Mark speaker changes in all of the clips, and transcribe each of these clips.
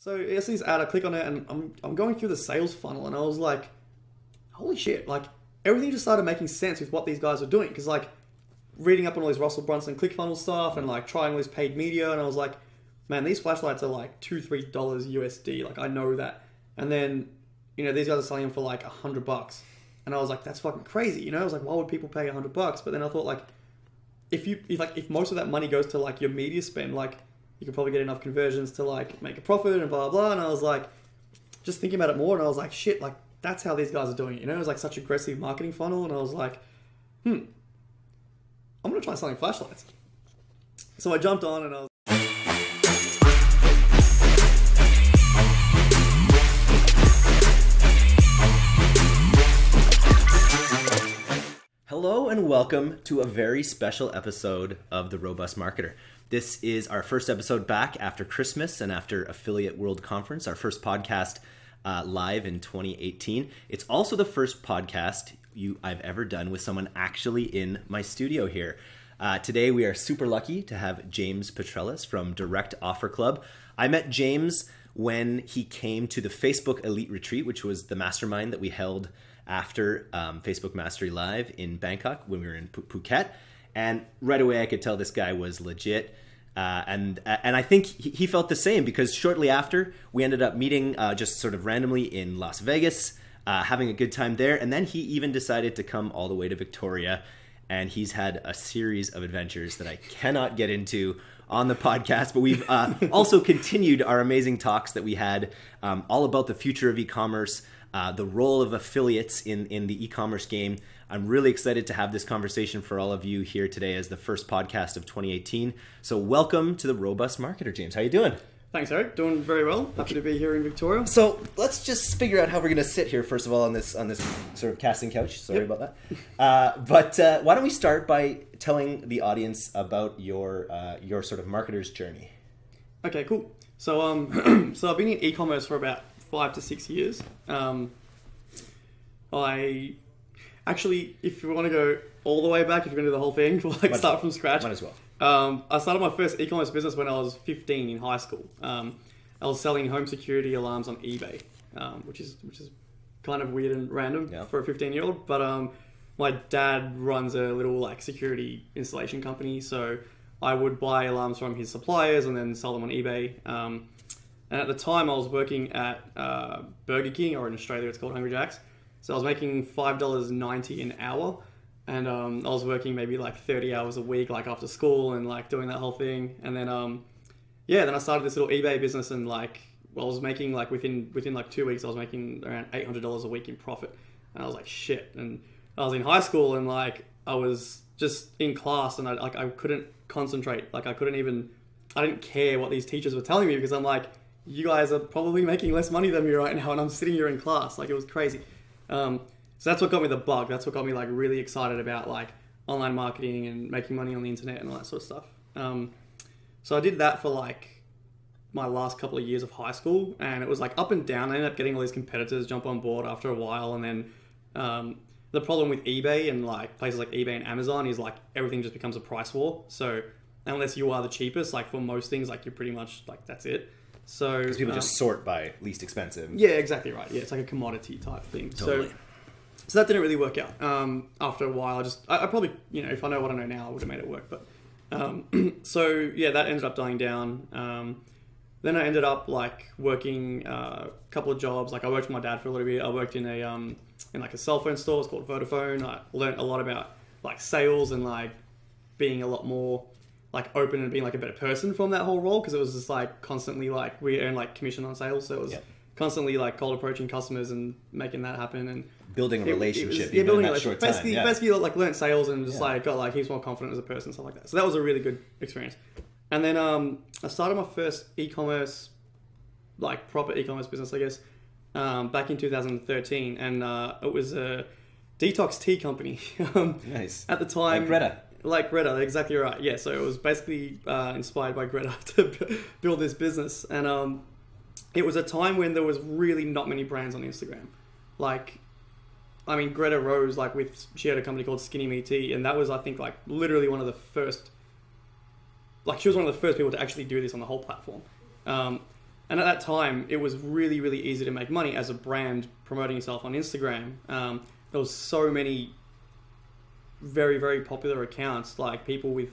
Speaker 1: So I see this ad, I click on it, and I'm, I'm going through the sales funnel, and I was like, holy shit, like everything just started making sense with what these guys are doing. Because, like, reading up on all these Russell Brunson ClickFunnels stuff and like trying all this paid media, and I was like, man, these flashlights are like two, three dollars USD. Like, I know that. And then, you know, these guys are selling them for like a hundred bucks. And I was like, that's fucking crazy. You know, I was like, why would people pay a hundred bucks? But then I thought, like, if you, if like, if most of that money goes to like your media spend, like, you could probably get enough conversions to like make a profit and blah, blah, blah. And I was like, just thinking about it more, and I was like, shit, like, that's how these guys are doing it. You know, it was like such aggressive marketing funnel. And I was like, hmm, I'm gonna try selling flashlights. So I jumped on and I was.
Speaker 2: Hello and welcome to a very special episode of The Robust Marketer. This is our first episode back after Christmas and after Affiliate World Conference, our first podcast uh, live in 2018. It's also the first podcast you I've ever done with someone actually in my studio here. Uh, today we are super lucky to have James Petrellis from Direct Offer Club. I met James when he came to the Facebook Elite Retreat, which was the mastermind that we held after um, Facebook Mastery Live in Bangkok when we were in Phuket. And right away, I could tell this guy was legit. Uh, and and I think he felt the same because shortly after we ended up meeting uh, just sort of randomly in Las Vegas, uh, having a good time there, and then he even decided to come all the way to Victoria, and he's had a series of adventures that I cannot get into on the podcast, but we've uh, also continued our amazing talks that we had um, all about the future of e-commerce, uh, the role of affiliates in in the e-commerce game. I'm really excited to have this conversation for all of you here today as the first podcast of 2018. So welcome to the Robust Marketer, James. How are you doing?
Speaker 1: Thanks, Eric. Doing very well. Happy to be here in Victoria.
Speaker 2: So let's just figure out how we're going to sit here first of all on this on this sort of casting couch. Sorry yep. about that. Uh, but uh, why don't we start by telling the audience about your uh, your sort of marketer's journey?
Speaker 1: Okay, cool. So um, so I've been in e-commerce for about five to six years. Um, I actually, if you want to go all the way back, if you're going to do the whole thing, we'll like might start from scratch.
Speaker 2: Might as well.
Speaker 1: Um, I started my first e-commerce business when I was 15 in high school. Um, I was selling home security alarms on eBay, um, which is which is kind of weird and random yeah. for a 15 year old. But um, my dad runs a little like security installation company, so I would buy alarms from his suppliers and then sell them on eBay. Um, and at the time, I was working at uh, Burger King, or in Australia, it's called Hungry Jack's. So I was making five dollars ninety an hour, and um, I was working maybe like thirty hours a week, like after school, and like doing that whole thing. And then um, yeah, then I started this little eBay business, and like well, I was making like within within like two weeks, I was making around eight hundred dollars a week in profit, and I was like shit. And I was in high school, and like I was just in class, and I like I couldn't concentrate, like I couldn't even, I didn't care what these teachers were telling me because I'm like, you guys are probably making less money than me right now, and I'm sitting here in class, like it was crazy. Um, so that's what got me the bug. That's what got me like really excited about like online marketing and making money on the internet and all that sort of stuff. Um, so I did that for like my last couple of years of high school, and it was like up and down. I ended up getting all these competitors jump on board after a while, and then um, the problem with eBay and like places like eBay and Amazon is like everything just becomes a price war. So unless you are the cheapest, like for most things, like you're pretty much like that's it. So
Speaker 2: because people um, just sort by least expensive.
Speaker 1: Yeah, exactly right. Yeah, it's like a commodity type thing. Totally. So, so that didn't really work out. Um, after a while, I just I, I, probably you know if I know what I know now, I would have made it work. But um, so yeah, that ended up dying down. Um, then I ended up like working uh, a couple of jobs. Like I worked with my dad for a little bit. I worked in a um, in like a cell phone store. It's called Vodafone. I learned a lot about like sales and like being a lot more like open and being like a better person from that whole role because it was just like constantly like we earn like commission on sales, so it was constantly like cold approaching customers and making that happen and
Speaker 2: building a relationship. It, it was, yeah, building a relationship.
Speaker 1: Basically,
Speaker 2: yeah.
Speaker 1: basically like learned sales and just yeah. like got like heaps more confident as a person, stuff like that. So that was a really good experience. And then um, I started my first e-commerce, like proper e-commerce business, I guess, um, back in 2013, and uh, it was a detox tea company.
Speaker 2: Um, nice.
Speaker 1: At the time,
Speaker 2: like Gretta
Speaker 1: like Gretta, exactly right. Yeah, so it was basically uh, inspired by Gretta to build this business, and um, it was a time when there was really not many brands on Instagram. Like, I mean, Gretta rose like with she had a company called Skinny Me Tea, and that was I think like literally one of the first. Like she was one of the first people to actually do this on the whole platform. Um, and at that time, it was really, really easy to make money as a brand promoting yourself on Instagram. Um, there was so many very, very popular accounts, like people with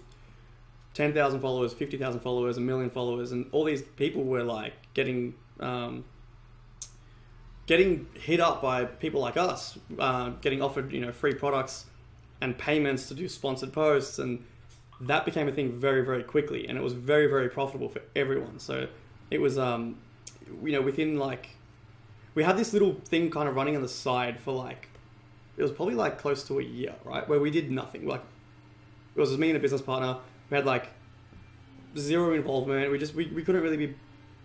Speaker 1: 10,000 followers, 50,000 followers, a million followers, and all these people were like getting um, getting hit up by people like us, uh, getting offered you know free products and payments to do sponsored posts, and that became a thing very very quickly, and it was very very profitable for everyone. So it was um, you know within like we had this little thing kind of running on the side for like it was probably like close to a year, right, where we did nothing. Like it was me and a business partner. We had like zero involvement. We just we, we couldn't really be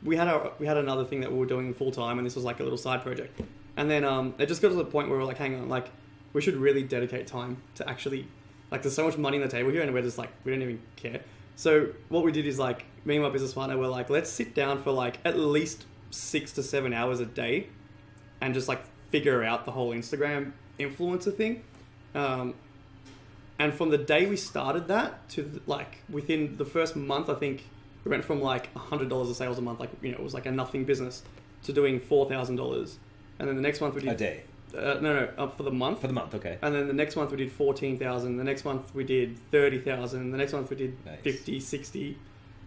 Speaker 1: we had our we had another thing that we were doing full time, and this was like a little side project. And then um, it just got to the point where we are like, hang on, like we should really dedicate time to actually like there's so much money on the table here, and we're just like we don't even care. So what we did is like me and my business partner were like, let's sit down for like at least six to seven hours a day, and just like figure out the whole Instagram influencer thing. Um, and from the day we started that to like within the first month, I think we went from like hundred dollars of sales a month, like you know, it was like a nothing business, to doing four thousand dollars, and then the next month we did
Speaker 2: a day.
Speaker 1: Uh, no, no, up for the month.
Speaker 2: For the month, okay.
Speaker 1: And then the next month we did fourteen thousand. The next month we did thirty thousand. The next month we did nice. 50, 60.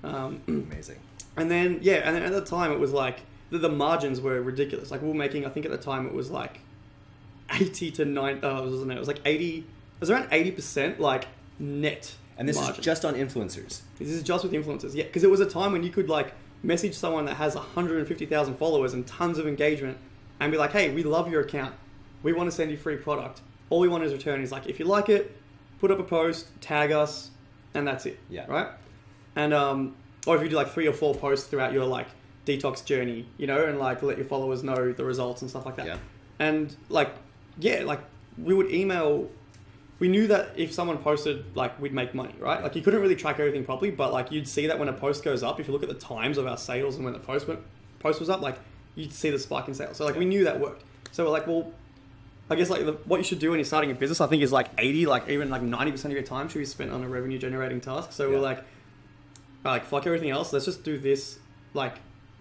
Speaker 1: Um,
Speaker 2: Amazing.
Speaker 1: And then yeah, and then at the time it was like the, the, margins were ridiculous. Like we were making, I think at the time it was like eighty to nine. Uh, wasn't it? It was like eighty. It was around eighty percent like net
Speaker 2: and this margin. is just on influencers.
Speaker 1: This is just with influencers, yeah. Because it was a time when you could like message someone that has 150,000 followers and tons of engagement, and be like, "Hey, we love your account. We want to send you free product. All we want is return is like, if you like it, put up a post, tag us, and that's it.
Speaker 2: Yeah.
Speaker 1: Right. And um, or if you do like three or four posts throughout your like detox journey, you know, and like let your followers know the results and stuff like that.
Speaker 2: Yeah.
Speaker 1: And like, yeah, like we would email we knew that if someone posted, like we'd make money, right? Like you couldn't really track everything properly, but like you'd see that when a post goes up. If you look at the times of our sales and when the post went, post was up, like you'd see the spike in sales. So like we knew that worked. So we're like, well, I guess like the, what you should do when you're starting a business, I think is like 80, like even like 90 percent of your time should be spent on a revenue generating task. So yeah. we're like, like fuck everything else. Let's just do this like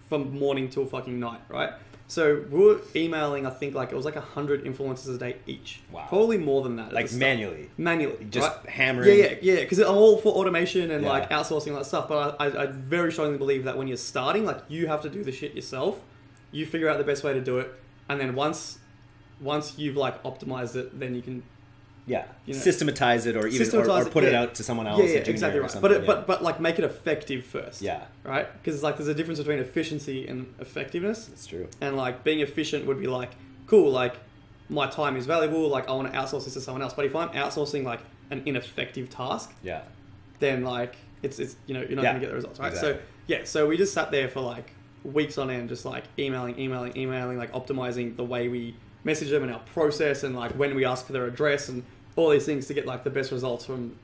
Speaker 1: from morning till fucking night, right? So we were emailing, I think like it was like hundred influencers a day each.
Speaker 2: Wow.
Speaker 1: Probably more than that.
Speaker 2: Like manually.
Speaker 1: Manually.
Speaker 2: Just
Speaker 1: right?
Speaker 2: hammering.
Speaker 1: Yeah, yeah, yeah. Because I'm all for automation and yeah. like outsourcing all that stuff. But I, I, I very strongly believe that when you're starting, like you have to do the shit yourself. You figure out the best way to do it, and then once, once you've like optimized it, then you can
Speaker 2: yeah, you know, systematize it or even or, or, put it, yeah. out to someone else.
Speaker 1: Yeah, yeah exactly right. But it, but but like make it effective first.
Speaker 2: Yeah.
Speaker 1: Right. Because like there's a difference between efficiency and effectiveness.
Speaker 2: That's true.
Speaker 1: And like being efficient would be like cool. Like my time is valuable. Like I want to outsource this to someone else. But if I'm outsourcing like an ineffective task,
Speaker 2: yeah,
Speaker 1: then like it's it's you know you're not yeah. going to get the results. Right. Exactly. So yeah. So we just sat there for like weeks on end, just like emailing, emailing, emailing, like optimizing the way we message them and our process and like when we ask for their address and all these things to get like the best results from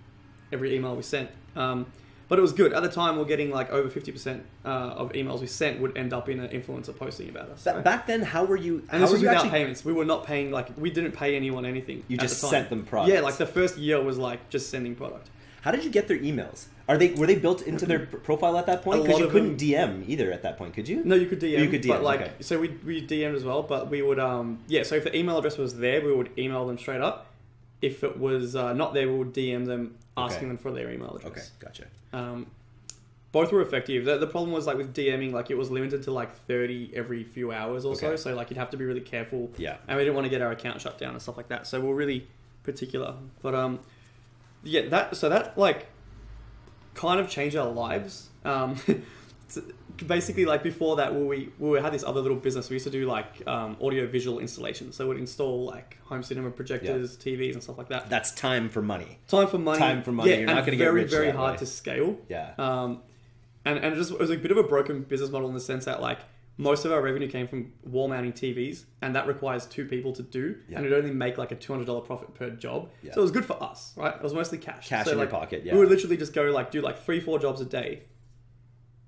Speaker 1: every email we sent. Um, but it was good. At the time, we are getting like over 50% uh, of emails we sent would end up in an influencer posting about us.
Speaker 2: Back then, how were you?
Speaker 1: And this was without actually... payments. We were not paying, like, we didn't pay anyone anything.
Speaker 2: You just sent them products.
Speaker 1: Yeah, like the first year was like just sending product.
Speaker 2: How did you get their emails? Are they were they built into their profile at that point? Because you couldn't them... DM either at that point, could you?
Speaker 1: No, you could DM.
Speaker 2: You could DM.
Speaker 1: But like,
Speaker 2: okay.
Speaker 1: so we we DM'd as well, but we would um yeah. So if the email address was there, we would email them straight up if it was uh, not there, we would DM them asking okay. them for their email address.
Speaker 2: Okay, gotcha.
Speaker 1: Um, both were effective. The, the, problem was like with DMing, like it was limited to like thirty every few hours or okay. so. So like you'd have to be really careful.
Speaker 2: Yeah.
Speaker 1: And we didn't want to get our account shut down and stuff like that. So we are really particular. But um, yeah, that so that like kind of changed our lives. Um, basically like before that we we had this other little business. We used to do like um, audio visual installations so we'd install like home cinema projectors yeah. tvs and stuff like that.
Speaker 2: That's time for money.
Speaker 1: Time for money.
Speaker 2: Time for money.
Speaker 1: Yeah,
Speaker 2: you're not going to
Speaker 1: get
Speaker 2: rich
Speaker 1: Very, very hard way. to scale.
Speaker 2: Yeah.
Speaker 1: Um, and and it just it was a bit of a broken business model in the sense that like most of our revenue came from wall mounting TVs, and that requires two people to do, yeah. and it only make like a two hundred dollar profit per job. Yeah. So it was good for us, right? It was mostly cash,
Speaker 2: cash
Speaker 1: so,
Speaker 2: in
Speaker 1: like,
Speaker 2: your pocket. Yeah,
Speaker 1: we would literally just go like do like three, four jobs a day,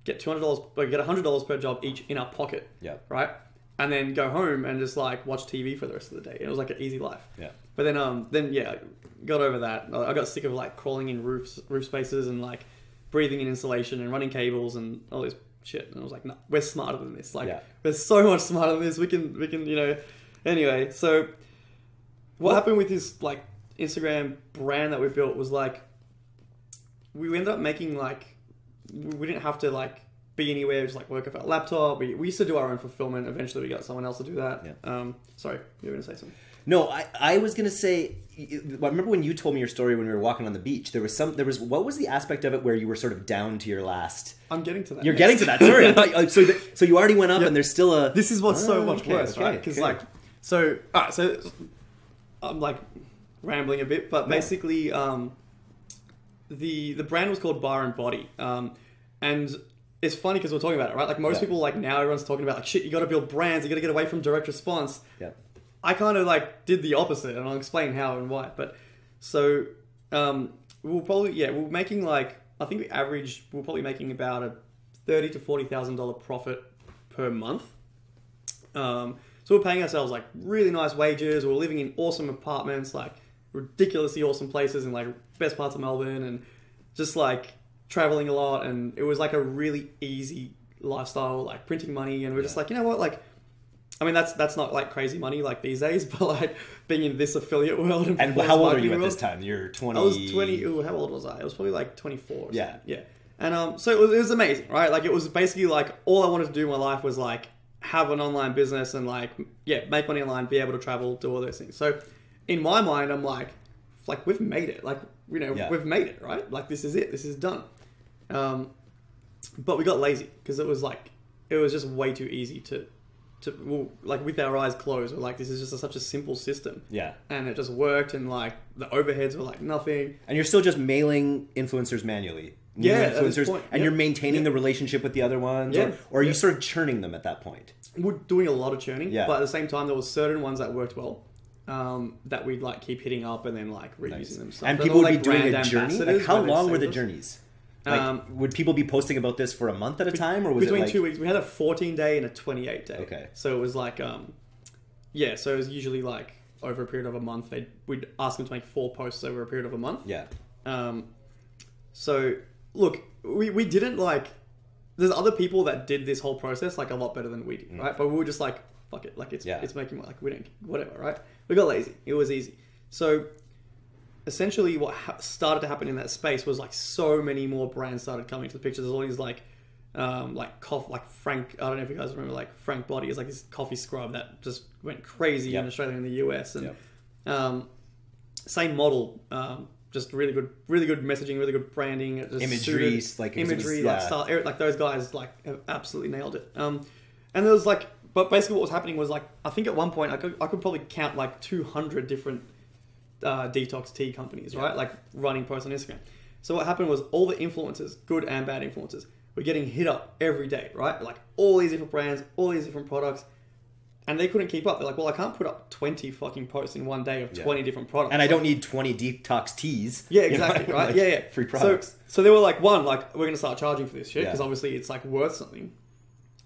Speaker 1: get two hundred dollars, but get hundred dollars per job each in our pocket.
Speaker 2: Yeah.
Speaker 1: Right. And then go home and just like watch TV for the rest of the day. It was like an easy life.
Speaker 2: Yeah.
Speaker 1: But then um then yeah, got over that. I got sick of like crawling in roofs, roof spaces and like breathing in insulation and running cables and all this shit. And I was like, no, we're smarter than this. Like, yeah. we're so much smarter than this. We can, we can, you know. Anyway, so what happened with this like Instagram brand that we built was like we ended up making like we didn't have to like be anywhere, just like work off our laptop. We, we used to do our own fulfillment. Eventually, we got someone else to do that. Yeah. Um, sorry, you were going to say something.
Speaker 2: No, I, I was going to say. I remember when you told me your story when we were walking on the beach. There was some. There was what was the aspect of it where you were sort of down to your last.
Speaker 1: I'm getting to that.
Speaker 2: You're getting to that. Sorry. thought, so the, so you already went up, yep. and there's still a.
Speaker 1: This is what's oh, so much okay, worse, okay, right? Because okay. like, so all right, so I'm like rambling a bit, but basically, um, the the brand was called Bar and Body, um, and it's funny because we're talking about it, right? Like most yeah. people, like now everyone's talking about like shit. You got to build brands. You got to get away from direct response.
Speaker 2: Yeah.
Speaker 1: I kind of like did the opposite, and I'll explain how and why. But so um, we'll probably yeah we're making like I think we average we're probably making about a thirty to forty thousand dollar profit per month. Um, so we're paying ourselves like really nice wages. We're living in awesome apartments, like ridiculously awesome places in like best parts of Melbourne, and just like traveling a lot. And it was like a really easy lifestyle, like printing money. And we're yeah. just like, you know what, like. I mean that's that's not like crazy money like these days, but like being in this affiliate world.
Speaker 2: And, and how old are you at this time? You're twenty.
Speaker 1: I was twenty. Ooh, how old was I? I was probably like twenty four.
Speaker 2: Yeah,
Speaker 1: yeah. And um, so it was, it was amazing, right? Like it was basically like all I wanted to do in my life was like have an online business and like yeah, make money online, be able to travel, do all those things. So in my mind, I'm like, like we've made it. Like you know, yeah. we've made it, right? Like this is it. This is done. Um, but we got lazy because it was like it was just way too easy to to well, like with our eyes closed. We're like, this is just a, such a simple system.
Speaker 2: Yeah,
Speaker 1: and it just worked, and like the overheads were like nothing.
Speaker 2: And you're still just mailing influencers manually.
Speaker 1: yeah,
Speaker 2: influencers, and you're maintaining the relationship with the other ones, yeah. or, or are you sort of churning them at that point?
Speaker 1: We're doing a lot of churning, yeah. but at the same time, there was certain ones that worked well um, that we'd like keep hitting up and then like reusing nice. them.
Speaker 2: So and people would like be doing a journey. Like how long were the journeys? Like, um, would people be posting about this for a month at a time, or was
Speaker 1: between
Speaker 2: it like...
Speaker 1: two weeks? We had a 14 day and a 28 day.
Speaker 2: Okay.
Speaker 1: So it was like, um, yeah. So it was usually like over a period of a month. They we'd ask them to make four posts over a period of a month.
Speaker 2: Yeah.
Speaker 1: Um, so look, we we didn't like. There's other people that did this whole process like a lot better than we did, mm. right? But we were just like, fuck it, like it's yeah. it's making like we don't whatever, right? We got lazy. It was easy. So essentially, what ha- started to happen in that space was like so many more brands started coming to the picture. There's all these like um, like cough, like Frank. I don't know if you guys remember like Frank Body is like this coffee scrub that just went crazy yep. in Australia and the US, and yep. um, same model. Um, just really good, really good messaging, really good branding,
Speaker 2: imagery, like
Speaker 1: imagery, was, like style, like those guys like have absolutely nailed it. Um, and there was like but basically, what was happening was like I think at one point I could I could probably count like two hundred different uh, detox tea companies, right? Like running posts on Instagram. So what happened was all the influencers, good and bad influencers, were getting hit up every day, right? Like all these different brands, all these different products. And they couldn't keep up. They're like, well, I can't put up 20 fucking posts in one day of 20 yeah. different products.
Speaker 2: And I don't need 20 detox teas.
Speaker 1: Yeah, exactly, you know? right? Like yeah, yeah.
Speaker 2: Free products.
Speaker 1: So, so they were like, one, like, we're going to start charging for this shit because yeah. obviously it's like worth something.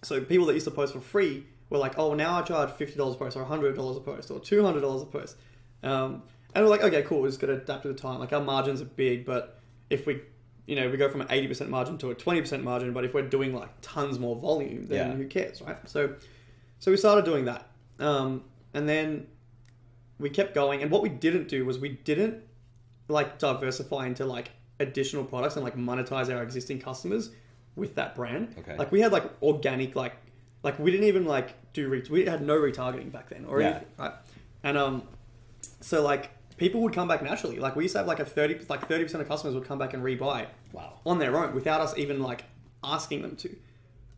Speaker 1: So people that used to post for free were like, oh, now I charge fifty dollars a post, or hundred dollars a post, or two hundred dollars a post. Um, and we're like, okay, cool, we're just gonna adapt to the time. Like our margins are big, but if we, you know, we go from an eighty percent margin to a twenty percent margin, but if we're doing like tons more volume, then yeah. who cares, right? So, so we started doing that, um, and then we kept going. And what we didn't do was we didn't like diversify into like additional products and like monetize our existing customers with that brand.
Speaker 2: Okay.
Speaker 1: Like we had like organic like like we didn't even like do re- we had no retargeting back then or yeah. anything, right? And um, so like people would come back naturally. Like we used to have like a thirty like thirty percent of customers would come back and rebuy.
Speaker 2: Wow.
Speaker 1: On their own without us even like asking them to.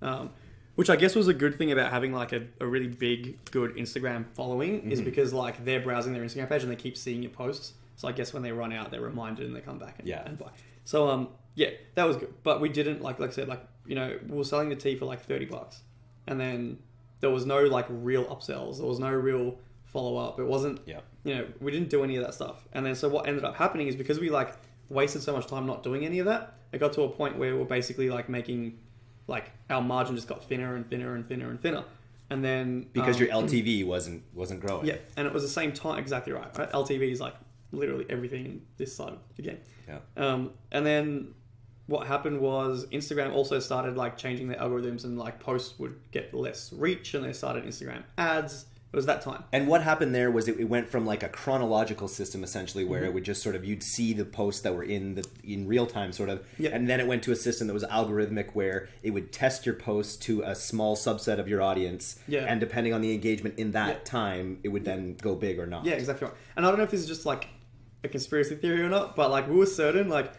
Speaker 1: Um, which I guess was a good thing about having like a, a really big, good Instagram following mm-hmm. is because like they're browsing their Instagram page and they keep seeing your posts. So I guess when they run out, they're reminded and they come back and,
Speaker 2: yeah.
Speaker 1: and buy. So um yeah, that was good. But we didn't like like I said like you know we were selling the tea for like thirty bucks and then there was no like real upsells. There was no real follow up. It wasn't.
Speaker 2: Yeah.
Speaker 1: You know, we didn't do any of that stuff. And then so what ended up happening is because we like wasted so much time not doing any of that, it got to a point where we're basically like making like our margin just got thinner and thinner and thinner and thinner. And then
Speaker 2: because um, your LTV wasn't wasn't growing.
Speaker 1: Yeah, and it was the same time exactly right. right? LTV is like literally everything in this side of the game.
Speaker 2: Yeah.
Speaker 1: Um, and then what happened was Instagram also started like changing their algorithms and like posts would get less reach and they started Instagram ads. It was that time.
Speaker 2: And what happened there was it, it went from like a chronological system essentially where
Speaker 1: Mm-hmm.
Speaker 2: it would just sort of you'd see the posts that were in the in real time sort of
Speaker 1: Yeah.
Speaker 2: and then it went to a system that was algorithmic where it would test your posts to a small subset of your audience
Speaker 1: Yeah.
Speaker 2: and depending on the engagement in that
Speaker 1: Yeah.
Speaker 2: time it would then go big or not.
Speaker 1: Yeah, exactly right. And I don't know if this is just like a conspiracy theory or not, but like we were certain like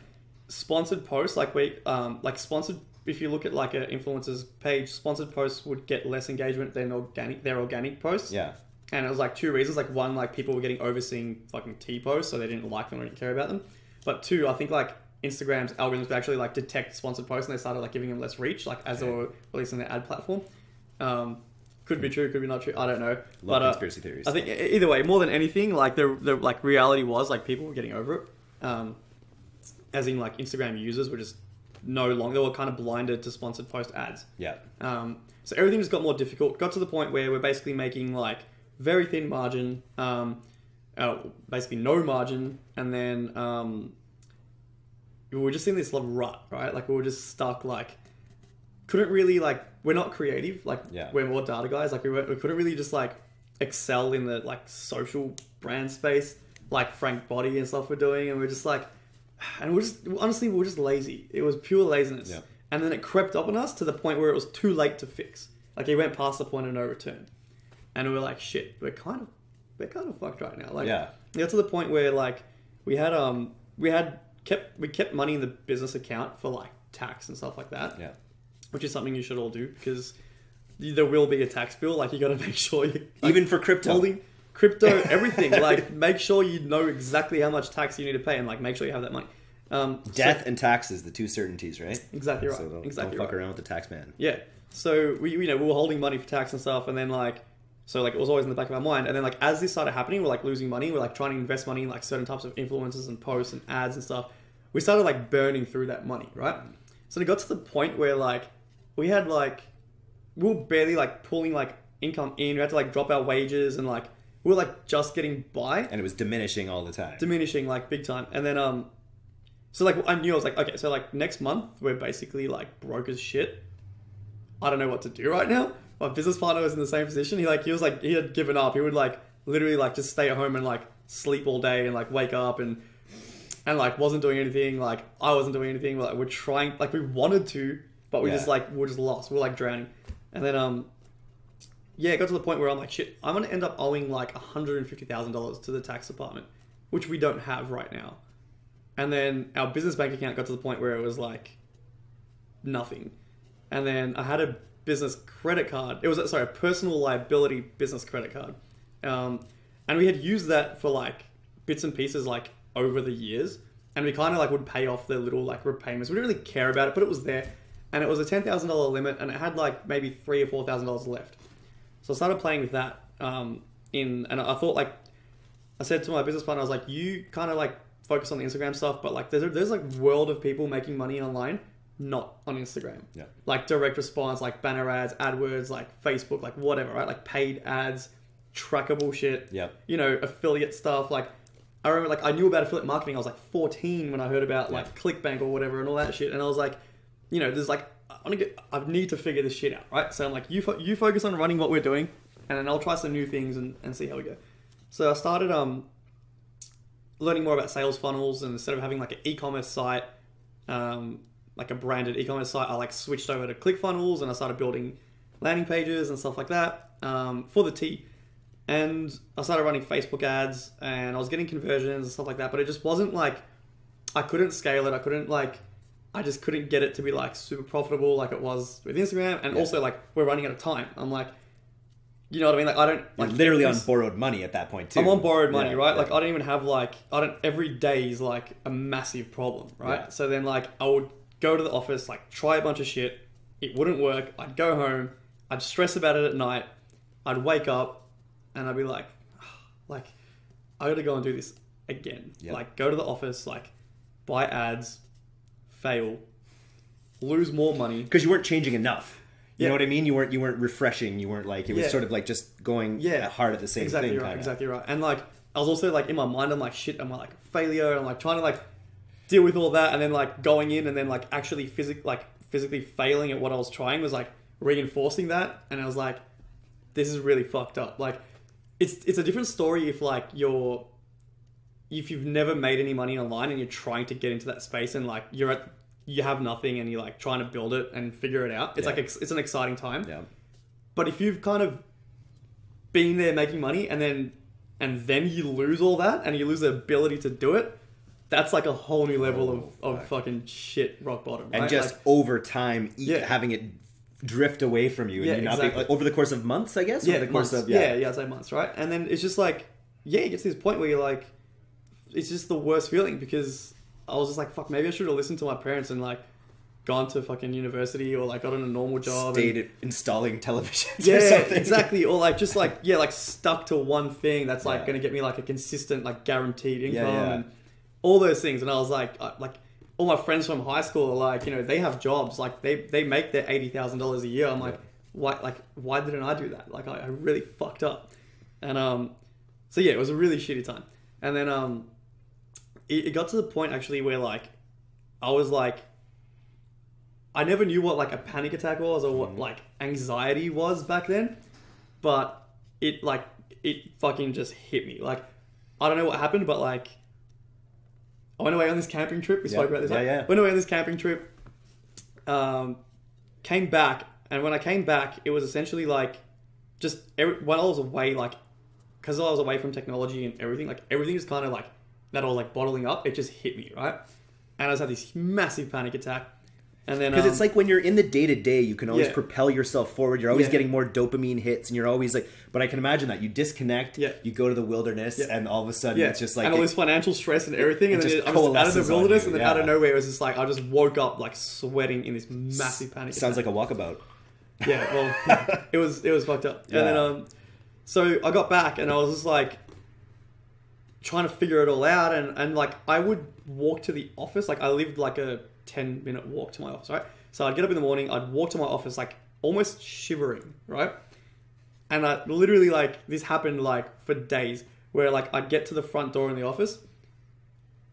Speaker 1: sponsored posts, like we um like sponsored. If you look at like an influencer's page, sponsored posts would get less engagement than organic their organic posts.
Speaker 2: Yeah.
Speaker 1: And it was like two reasons. Like one, like people were getting overseeing fucking tea posts, so they didn't like them or didn't care about them. But two, I think like Instagram's algorithms would actually like detect sponsored posts and they started like giving them less reach, like as they
Speaker 2: Okay.
Speaker 1: were releasing their ad platform. Um, could be true, could be not true. I don't know.
Speaker 2: Love
Speaker 1: but uh,
Speaker 2: conspiracy theories.
Speaker 1: I think either way, more than anything, like the the like reality was like people were getting over it. Um, as in like Instagram users were just no longer they were kind of blinded to sponsored post ads.
Speaker 2: Yeah.
Speaker 1: Um, so everything just got more difficult. Got to the point where we're basically making like very thin margin, um, uh, basically no margin, and then um, we were just in this like, rut, right? Like we were just stuck. Like couldn't really like we're not creative. Like
Speaker 2: Yeah.
Speaker 1: we're more data guys. Like we, were, we couldn't really just like excel in the like social brand space like Frank Body and stuff we're doing, and we're just like, and we're just honestly we're just lazy. It was pure laziness.
Speaker 2: Yeah.
Speaker 1: And then it crept up on us to the point where it was too late to fix. Like it went past the point of no return, and we were like, shit, we're kind of we're kind of fucked right now. Like
Speaker 2: Yeah.
Speaker 1: it got to the point where like we had um we had kept we kept money in the business account for like tax and stuff like that,
Speaker 2: Yeah.
Speaker 1: which is something you should all do because there will be a tax bill. Like you got to make sure you
Speaker 2: Even for crypto.
Speaker 1: holding crypto, everything. like, make sure you know exactly how much tax you need to pay, and like, make sure you have that money. Um, so-
Speaker 2: Death and taxes, the two certainties, right?
Speaker 1: exactly right.
Speaker 2: So don't,
Speaker 1: exactly
Speaker 2: don't fuck
Speaker 1: right.
Speaker 2: around with the tax man.
Speaker 1: Yeah. So we, you know, we were holding money for tax and stuff, and then like, so like, it was always in the back of our mind. And then like, as this started happening, we're like losing money. We're like trying to invest money in like certain types of influencers and posts and ads and stuff. We started like burning through that money, right? So it got to the point where like, we had like, we were barely like pulling like income in. We had to like drop our wages and like, we were like just getting by
Speaker 2: And it was diminishing all the time.
Speaker 1: diminishing like big time. And then um so like I knew I was like, okay, so like next month we're basically like broke as shit. I don't know what to do right now. My business partner was in the same position. He like he was like he had given up. He would like literally like just stay at home and like sleep all day and like wake up and and like wasn't doing anything. Like I wasn't doing anything. Like we're trying like we wanted to, but we
Speaker 2: Yeah.
Speaker 1: just like we're just lost. We're like drowning. And then um yeah, it got to the point where I'm like, shit, I'm gonna end up owing like $150,000 to the tax department, which we don't have right now. And then our business bank account got to the point where it was like nothing. And then I had a business credit card. It was sorry, a personal liability business credit card. Um, and we had used that for like bits and pieces like over the years. And we kind of like would pay off the little like repayments. We didn't really care about it, but it was there. And it was a ten thousand dollar limit, and it had like maybe three or four thousand dollars left. So I started playing with that. Um, in and I thought like I said to my business partner, I was like, you kind of like focus on the Instagram stuff, but like there's a, there's like world of people making money online, not on Instagram.
Speaker 2: Yeah.
Speaker 1: Like direct response, like banner ads, AdWords, like Facebook, like whatever, right? Like paid ads, trackable shit.
Speaker 2: Yep.
Speaker 1: You know, affiliate stuff. Like I remember, like I knew about affiliate marketing. I was like 14 when I heard about like ClickBank or whatever and all that shit, and I was like, you know, there's like I want to get, I need to figure this shit out, right? So I'm like, you fo- you focus on running what we're doing, and then I'll try some new things and, and see how we go. So I started um learning more about sales funnels, and instead of having like an e-commerce site, um, like a branded e-commerce site, I like switched over to ClickFunnels, and I started building landing pages and stuff like that um, for the tea. And I started running Facebook ads, and I was getting conversions and stuff like that, but it just wasn't like I couldn't scale it. I couldn't like I just couldn't get it to be like super profitable like it was with Instagram, and
Speaker 2: Yeah.
Speaker 1: also like we're running out of time. I'm like, you know what I mean? Like I don't
Speaker 2: You're
Speaker 1: like
Speaker 2: literally on borrowed money at that point too.
Speaker 1: I'm on borrowed money,
Speaker 2: Yeah,
Speaker 1: right?
Speaker 2: yeah.
Speaker 1: Like I don't even have like I don't every day is like a massive problem, right? So then like I would go to the office, like try a bunch of shit, it wouldn't work. I'd go home, I'd stress about it at night, I'd wake up, and I'd be like, like I got to go and do this again. Like go to the office, like buy ads, fail, lose more money.
Speaker 2: because you weren't changing enough. You
Speaker 1: Yeah.
Speaker 2: know what I mean? You weren't you weren't refreshing. You weren't like it was
Speaker 1: Yeah.
Speaker 2: sort of like just going
Speaker 1: Yeah.
Speaker 2: hard at the same
Speaker 1: exactly
Speaker 2: thing.
Speaker 1: right, exactly right. And like I was also like in my mind, I'm like shit, I'm like failure. I'm like trying to like deal with all that, and then like going in and then like actually physic like physically failing at what I was trying was like reinforcing that, and I was like, this is really fucked up. Like, it's it's a different story if like you're if you've never made any money online and you're trying to get into that space and like you're at you have nothing and you're like trying to build it and figure it out. It's
Speaker 2: Yeah.
Speaker 1: like it's an exciting time.
Speaker 2: Yeah.
Speaker 1: But if you've kind of been there making money and then and then you lose all that and you lose the ability to do it, that's like a whole new level of,
Speaker 2: Oh,
Speaker 1: of
Speaker 2: fuck.
Speaker 1: fucking shit rock bottom.
Speaker 2: And just
Speaker 1: Like,
Speaker 2: over time,
Speaker 1: Yeah.
Speaker 2: having it drift away from you, and
Speaker 1: Yeah,
Speaker 2: you not being-
Speaker 1: exactly.
Speaker 2: over the course of months, I guess.
Speaker 1: yeah,
Speaker 2: over the course
Speaker 1: months.
Speaker 2: of
Speaker 1: yeah. yeah, I'd say months, right? And then it's just like, yeah, it gets to this point where you're like, it's just the worst feeling because I was just like, fuck, maybe I should have listened to my parents and like gone to fucking university or like got gotten a normal job. and-
Speaker 2: stayed installing televisions. or
Speaker 1: yeah,
Speaker 2: something.
Speaker 1: exactly. Or like just like yeah, like stuck to one thing that's like
Speaker 2: Yeah.
Speaker 1: going to get me like a consistent like guaranteed income
Speaker 2: Yeah, yeah.
Speaker 1: and all those things. And I was like, I, like all my friends from high school are like, you know, they have jobs like they they make their eighty thousand dollars a year. I'm like, why like why didn't I do that? Like I, I really fucked up. And um, so yeah, it was a really shitty time. And then um, it, it got to the point actually where like I was like I never knew what like a panic attack was or what like anxiety was back then, but it like it fucking just hit me. Like I don't know what happened, but like I went away on this camping trip. We
Speaker 2: Yeah.
Speaker 1: spoke about this.
Speaker 2: Yeah, yeah.
Speaker 1: Went away on this camping trip. Um, came back, and when I came back, it was essentially like just every, when I was away, like because I was away from technology and everything, like everything just kind of like that all like bottling up. It just hit me right, and I just had this massive panic attack. And then
Speaker 2: Because
Speaker 1: um,
Speaker 2: it's like when you're in the day to day, you can always
Speaker 1: Yeah.
Speaker 2: propel yourself forward. You're always
Speaker 1: Yeah.
Speaker 2: getting more dopamine hits, and you're always like. But I can imagine that you disconnect,
Speaker 1: Yeah.
Speaker 2: you go to the wilderness, and all of a sudden it's just like
Speaker 1: and all
Speaker 2: it-
Speaker 1: this financial stress and everything,
Speaker 2: it
Speaker 1: and then
Speaker 2: just
Speaker 1: I'm just out of the wilderness, and then out of nowhere, it was just like I just woke up like sweating in this massive panic.
Speaker 2: sounds
Speaker 1: attack.
Speaker 2: like a walkabout.
Speaker 1: yeah, well, it was it was fucked up. And then um, so I got back and I was just like trying to figure it all out, and and like I would walk to the office, like I lived like a ten minute walk to my office, right? So I'd get up in the morning, I'd walk to my office like almost shivering, right? And I literally like this happened like for days where like I'd get to the front door in the office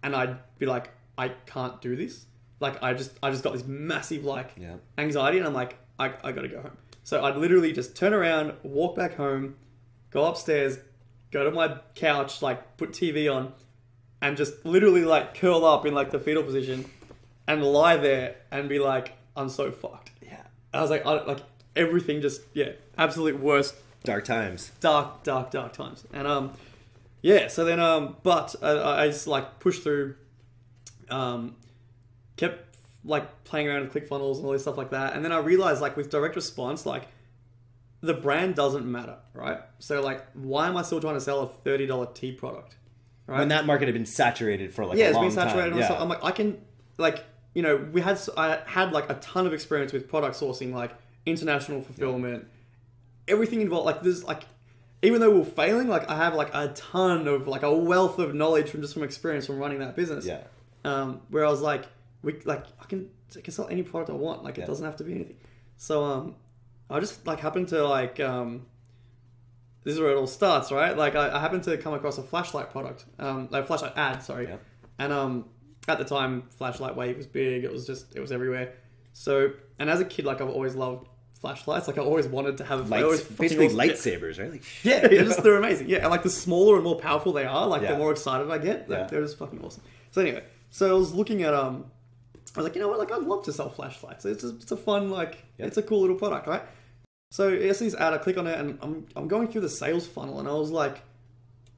Speaker 1: and I'd be like, I can't do this. Like I just I just got this massive like
Speaker 2: Yeah.
Speaker 1: anxiety and I'm like, I, I gotta go home. So I'd literally just turn around, walk back home, go upstairs, go to my couch, like put TV on, and just literally like curl up in like the fetal position and lie there and be like, I'm so fucked.
Speaker 2: Yeah.
Speaker 1: I was like, I, like everything just yeah, absolute worst
Speaker 2: Dark times.
Speaker 1: dark, dark, dark times. And um, yeah. So then um, but I, I just like pushed through. Um, kept like playing around with ClickFunnels and all this stuff like that. And then I realized like with direct response, like the brand doesn't matter, right? So like, why am I still trying to sell a thirty dollar tea product? Right?
Speaker 2: When that market had been saturated for like
Speaker 1: yeah,
Speaker 2: a
Speaker 1: it's
Speaker 2: long
Speaker 1: been saturated.
Speaker 2: Yeah.
Speaker 1: I'm like, I can, like, you know, we had, I had like a ton of experience with product sourcing, like international fulfillment, everything involved. Like, there's like, even though we're failing, like, I have like a ton of like a wealth of knowledge from just from experience from running that business.
Speaker 2: yeah.
Speaker 1: Um, where I was like, we like, I can, I can sell any product I want. Like, it
Speaker 2: Yeah.
Speaker 1: doesn't have to be anything. So, um, I just like happened to like, um, this is where it all starts, right? Like I, I happened to come across a flashlight product, um, like flashlight ad, sorry,
Speaker 2: Yeah.
Speaker 1: and um, at the time, flashlight wave was big. It was just, it was everywhere. So, and as a kid, like I've always loved flashlights. Like I always wanted to have, I always
Speaker 2: Lights, basically lightsabers, right? Like,
Speaker 1: yeah, they're just they're amazing. Yeah, and like the smaller and more powerful they are, like
Speaker 2: Yeah.
Speaker 1: the more excited I get. Like,
Speaker 2: Yeah.
Speaker 1: They're just fucking awesome. So anyway, so I was looking at um, I was like, you know what, like I'd love to sell flashlights. It's just, it's a fun like
Speaker 2: Yeah.
Speaker 1: it's a cool little product, right? So this ad. I click on it and I'm I'm going through the sales funnel and I was like,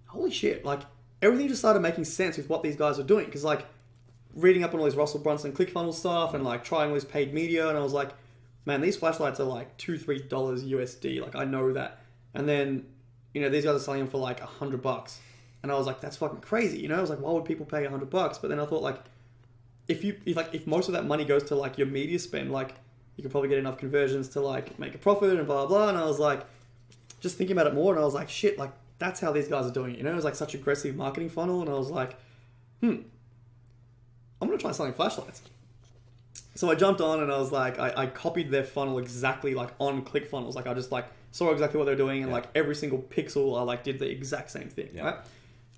Speaker 1: holy shit! Like everything just started making sense with what these guys were doing because like reading up on all these Russell Brunson ClickFunnels stuff and like trying all this paid media and I was like, man, these flashlights are like two, three dollars USD. Like I know that. And then, you know, these guys are selling them for like a hundred bucks. And I was like, that's fucking crazy. You know, I was like, why would people pay a hundred bucks? But then I thought like, if you if like if most of that money goes to like your media spend, like you could probably get enough conversions to like make a profit and blah blah. And I was like, just thinking about it more, and I was like, shit, like that's how these guys are doing it. You know, it was like such aggressive marketing funnel, and I was like, hmm, I'm gonna try selling flashlights. So I jumped on and I was like, I, I copied their funnel exactly like on ClickFunnels. Like I just like saw exactly what they're doing and
Speaker 2: Yeah.
Speaker 1: like every single pixel I like did the exact same thing,
Speaker 2: Yeah.
Speaker 1: right?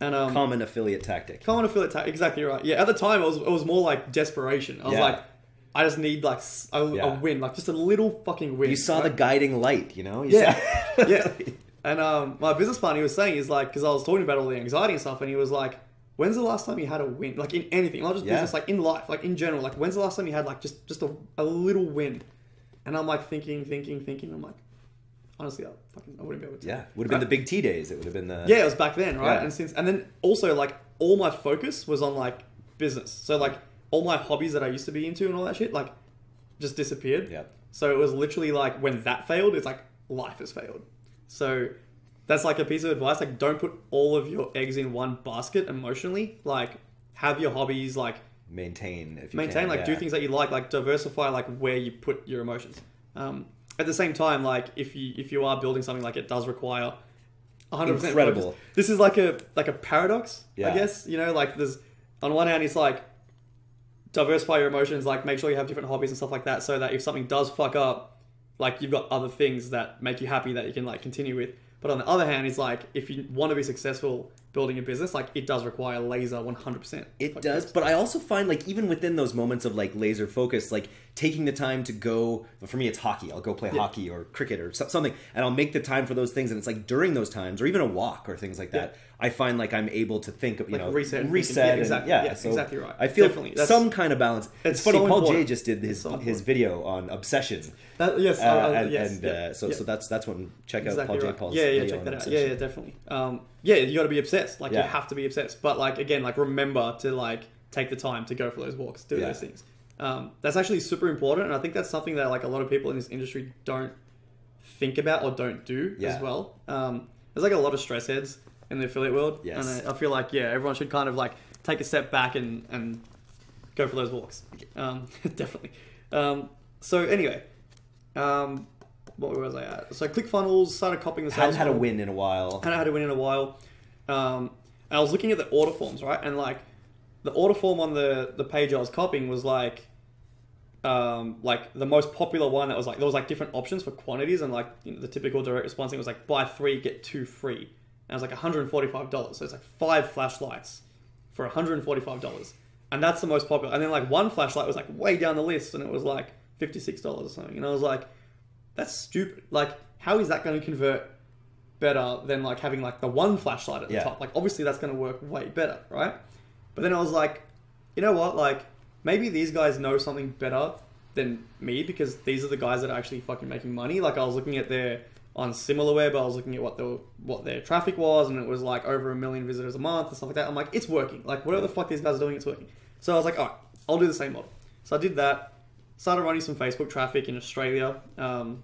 Speaker 1: And um,
Speaker 2: common affiliate tactic.
Speaker 1: Common affiliate tactic, exactly right. Yeah, at the time it was it was more like desperation. I was
Speaker 2: Yeah.
Speaker 1: like, I just need like a,
Speaker 2: Yeah.
Speaker 1: win, like just a little fucking win.
Speaker 2: You saw
Speaker 1: right?
Speaker 2: the guiding light, you know? You
Speaker 1: Yeah,
Speaker 2: saw-
Speaker 1: yeah. And um, my business partner he was saying is like because I was talking about all the anxiety and stuff, and he was like, "When's the last time you had a win? Like in anything, not just
Speaker 2: Yeah.
Speaker 1: business, like in life, like in general. Like when's the last time you had like just just a, a little win?" And I'm like thinking, thinking, thinking. I'm like, honestly, I fucking I wouldn't be able to.
Speaker 2: Yeah, would have been the big tea days. It would have been the
Speaker 1: Yeah, it was back then, right?
Speaker 2: Yeah.
Speaker 1: And since and then also like all my focus was on like business. So like all my hobbies that I used to be into and all that shit like just disappeared.
Speaker 2: Yeah.
Speaker 1: So it was literally like when that failed, it's like life has failed. So that's like a piece of advice like don't put all of your eggs in one basket emotionally. Like have your hobbies like
Speaker 2: maintain if you
Speaker 1: maintain
Speaker 2: can,
Speaker 1: like do things that you like like diversify like where you put your emotions um, at the same time like if you if you are building something like it does require 100%
Speaker 2: Incredible.
Speaker 1: focus. this is like a like a paradox i guess you know like there's on one hand it's like diversify your emotions like make sure you have different hobbies and stuff like that so that if something does fuck up like you've got other things that make you happy that you can like continue with but on the other hand it's like if you want to be successful building a business like it does require laser 100%
Speaker 2: It
Speaker 1: focus.
Speaker 2: does, but I also find like even within those moments of like laser focus, like taking the time to go. For me, it's hockey. I'll go play hockey or cricket or something, and I'll make the time for those things. And it's like during those times, or even a walk or things like that, I find like I'm able to think of you
Speaker 1: Like
Speaker 2: know
Speaker 1: reset and
Speaker 2: reset.
Speaker 1: Yeah,
Speaker 2: and-
Speaker 1: exactly.
Speaker 2: yeah,
Speaker 1: Yeah,
Speaker 2: so
Speaker 1: exactly right.
Speaker 2: I feel
Speaker 1: Definitely. That's-
Speaker 2: some kind of balance. It's, funny.
Speaker 1: so
Speaker 2: Paul J
Speaker 1: important.
Speaker 2: just did his
Speaker 1: so
Speaker 2: his video on obsession,
Speaker 1: That, yes,
Speaker 2: uh,
Speaker 1: uh, uh,
Speaker 2: and,
Speaker 1: yes,
Speaker 2: and
Speaker 1: yeah,
Speaker 2: uh, so
Speaker 1: yeah.
Speaker 2: so that's that's one. Check out
Speaker 1: exactly
Speaker 2: Paul J.
Speaker 1: right.
Speaker 2: Paul's
Speaker 1: yeah, yeah,
Speaker 2: video
Speaker 1: check that out.
Speaker 2: obsession.
Speaker 1: Yeah, yeah, definitely. Um, yeah, you got to be obsessed. Like you have to be obsessed. But like again, like remember to like take the time to go for those walks, do those things. Um, that's actually super important, and I think that's something that like a lot of people in this industry don't think about or don't do
Speaker 2: Yeah.
Speaker 1: as well. Um, there's like a lot of stress heads in the affiliate world,
Speaker 2: Yes.
Speaker 1: and I, I feel like yeah, everyone should kind of like take a step back and and go for those walks. Um, definitely. Um, so anyway, um, what was I at? So ClickFunnels started copying the
Speaker 2: Hadn't
Speaker 1: sales
Speaker 2: had a win in a while.
Speaker 1: hadn't had a win in a while. Um, and I was looking at the order forms, right? And like the order form on the the page I was copying was like um, like the most popular one that was like there was like different options for quantities and like you know, the typical direct response thing was like buy three get two free and it was like $145 so it's like five flashlights for $145 and that's the most popular and then like one flashlight was like way down the list and it was like $56 or something and I was like that's stupid like how is that going to convert better than like having like the one flashlight at the
Speaker 2: Yeah.
Speaker 1: top. Like obviously that's going to work way better, right? But then I was like, you know what? Like maybe these guys know something better than me because these are the guys that are actually fucking making money. Like I was looking at their on SimilarWeb, I was looking at what the what their traffic was, and it was like over a million visitors a month and stuff like that. I'm like, it's working. Like whatever the fuck these guys are doing, it's working. So I was like, all right, I'll do the same model. So I did that. Started running some Facebook traffic in Australia. Um,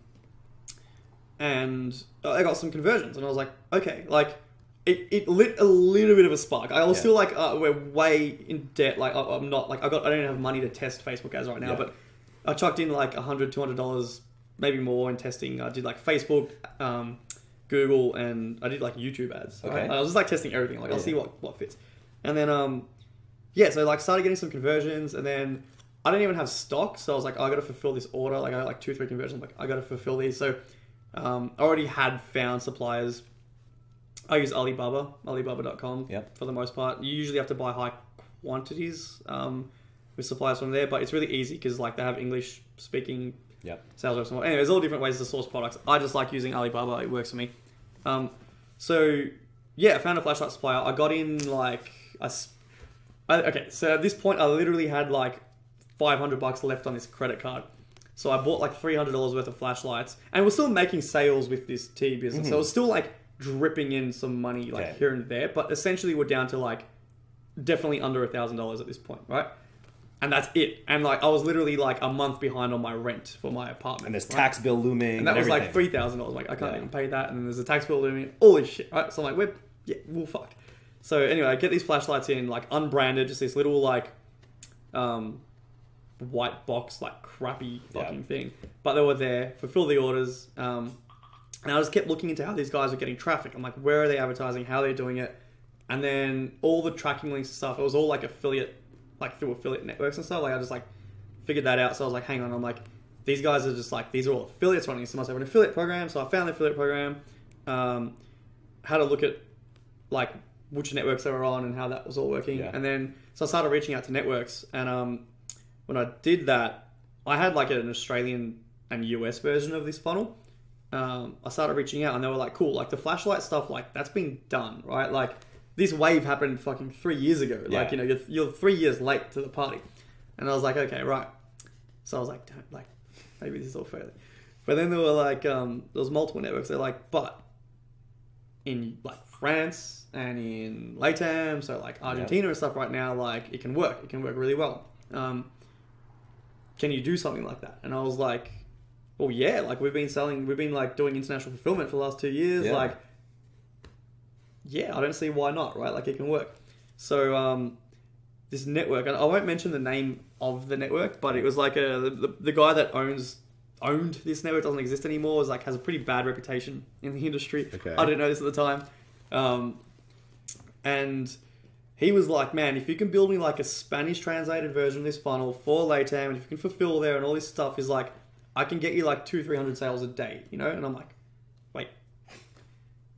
Speaker 1: and I got some conversions, and I was like, okay, like it, it lit a little bit of a spark. I was
Speaker 2: Yeah.
Speaker 1: still like, uh, we're way in debt. Like I- I'm not like I got I don't even have money to test Facebook ads right now,
Speaker 2: Yeah.
Speaker 1: but I chucked in like 100 200 dollars, maybe more in testing. I did like Facebook, um, Google, and I did like YouTube ads. right?
Speaker 2: Okay.
Speaker 1: I was just like testing everything. Like I'll
Speaker 2: Yeah.
Speaker 1: see what what fits, and then um, yeah, so like started getting some conversions, and then I didn't even have stock, so I was like, I got to fulfill this order. Like I got like two, three conversions. Like I got to fulfill these. So um, I already had found suppliers. I use Alibaba, Alibaba.com
Speaker 2: Yep.
Speaker 1: for the most part. You usually have to buy high quantities um, with suppliers from there, but it's really easy because like they have English speaking
Speaker 2: Yep.
Speaker 1: sales reps. Anyway, there's all different ways to source products. I just like using Alibaba. It works for me. Um, so yeah, I found a flashlight supplier. I got in like I, I- okay. So at this point, I literally had like 500 bucks left on this credit card. So I bought like $300 worth of flashlights, and we're still making sales with this tea business. So it was still like dripping in some money like
Speaker 2: Okay.
Speaker 1: here and there, but essentially we're down to like definitely under a thousand dollars at this point, right? And that's it. And like I was literally like a month behind on my rent for my apartment.
Speaker 2: And this
Speaker 1: right?
Speaker 2: tax bill looming.
Speaker 1: and that was like three thousand dollars. Like I can't
Speaker 2: Yeah.
Speaker 1: even pay that, and then there's a tax bill looming, all this shit, right? So I'm like, we're yeah, we'll fuck. So anyway, I get these flashlights in, like unbranded, just this little like um white box, like crappy
Speaker 2: Yeah.
Speaker 1: fucking thing. But they were there, fulfill the orders. Um and I just kept looking into how these guys are getting traffic. I'm like, where are they advertising? How they're they doing it? And then all the tracking links and stuff, it was all like affiliate, like through affiliate networks and stuff. Like I just like figured that out. So I was like, hang on. I'm like, these guys are just like, these are all affiliates running. So I must have an affiliate program. So I found the affiliate program. Um, had a look at like which networks they were on and how that was all working.
Speaker 2: Yeah.
Speaker 1: And then so I started reaching out to networks, and um, when I did that, I had like an Australian and US version of this funnel. Um, I started reaching out, and they were like, "Cool, like the flashlight stuff, like that's been done, right? Like this wave happened fucking three years ago.
Speaker 2: Yeah.
Speaker 1: Like you know, you're, you're three years late to the party." And I was like, "Okay, right." So I was like, "Don't like, maybe this is all fair." But then there were like, um, there was multiple networks. They're like, "But in like France and in LATAM, so like Argentina and stuff right now, like it can work. It can work really well. Um, can you do something like that? And I was like, well, yeah, like we've been selling, we've been like doing international fulfillment for the last two years.
Speaker 2: Yeah.
Speaker 1: Like, yeah, I don't see why not, right? Like it can work. So, um, this network, and I won't mention the name of the network, but it was like a, the, the, guy that owns owned this network doesn't exist anymore. Is like has a pretty bad reputation in the industry.
Speaker 2: Okay.
Speaker 1: I didn't know this at the time, um, and he was like, "Man, if you can build me like a Spanish translated version of this funnel for LATAM, and if you can fulfill there and all this stuff, is like, I can get you like two, three hundred sales a day, you know?" And I'm like, "Wait,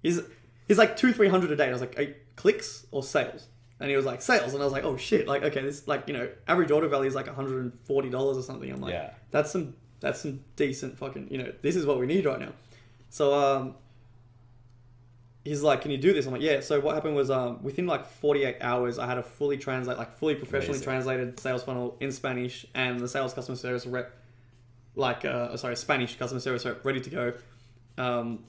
Speaker 1: is he's like two, three hundred a day?" And I was like, "Hey, clicks or sales?" And he was like, "Sales," and I was like, "Oh shit! Like, okay, this like you know, average order value is like one hundred and forty dollars or something." I'm like,
Speaker 2: Yeah.
Speaker 1: that's some that's some decent fucking you know, this is what we need right now." So um, he's like, "Can you do this?" I'm like, "Yeah." So what happened was, um, within like 48 hours, I had a fully translate, like fully professionally
Speaker 2: Amazing.
Speaker 1: translated sales funnel in Spanish, and the sales customer service rep, like, uh, sorry, Spanish customer service rep, ready to go. Um,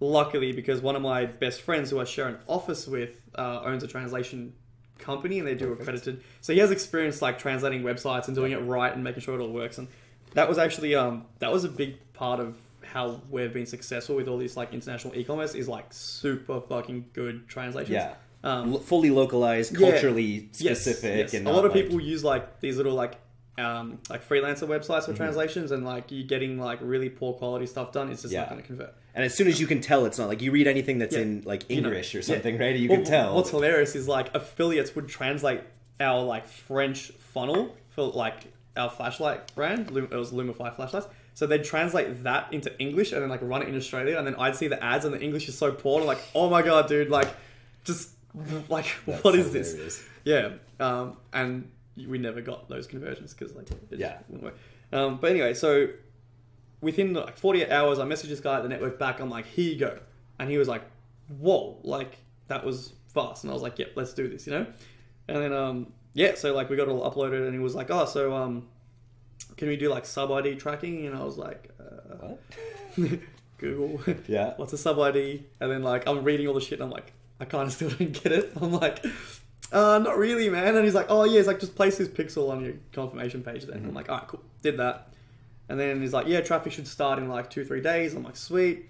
Speaker 1: luckily, because one of my best friends, who I share an office with, uh, owns a translation company, and they do accredited. So he has experience like translating websites and doing it right and making sure it all works. And that was actually um, that was a big part of how we've been successful with all this like international e-commerce is like super fucking good translations.
Speaker 2: Yeah.
Speaker 1: Um,
Speaker 2: L- fully localized, culturally
Speaker 1: yes,
Speaker 2: specific,
Speaker 1: yes.
Speaker 2: and
Speaker 1: a lot of
Speaker 2: like-
Speaker 1: people use like these little like um, like freelancer websites for
Speaker 2: Mm-hmm.
Speaker 1: translations, and like you're getting like really poor quality stuff done. It's just
Speaker 2: Yeah.
Speaker 1: not going to convert.
Speaker 2: And as soon as you can tell, it's not like you read anything that's
Speaker 1: Yeah.
Speaker 2: in like
Speaker 1: You know,
Speaker 2: English or
Speaker 1: yeah.
Speaker 2: something, right? You
Speaker 1: Well,
Speaker 2: can tell.
Speaker 1: What's hilarious is like affiliates would translate our like French funnel for like our flashlight brand. It was Lumify flashlights. So they'd translate that into English and then like run it in Australia, and then I'd see the ads and the English is so poor. And I'm like, oh my god, dude! Like, just like
Speaker 2: That's
Speaker 1: what is this? Yeah, um, and we never got those conversions because like it
Speaker 2: Yeah.
Speaker 1: wouldn't work. Um, but anyway, so within like 48 hours, I messaged this guy at the network back. I'm like, here you go, and he was like, whoa, like that was fast, and I was like, yep, let's do this, you know. And then um, yeah, so like we got it all uploaded, and he was like, oh, so um, can we do like sub ID tracking? And I was like, uh,
Speaker 2: What?
Speaker 1: Google.
Speaker 2: Yeah.
Speaker 1: What's a sub ID? And then like I'm reading all the shit and I'm like, I kind of still didn't get it. I'm like, uh, not really, man. And he's like, oh yeah, he's like just place this pixel on your confirmation page then. I'm like, all right, cool. Did that. And then he's like, yeah, traffic should start in like two, three days. I'm like, sweet.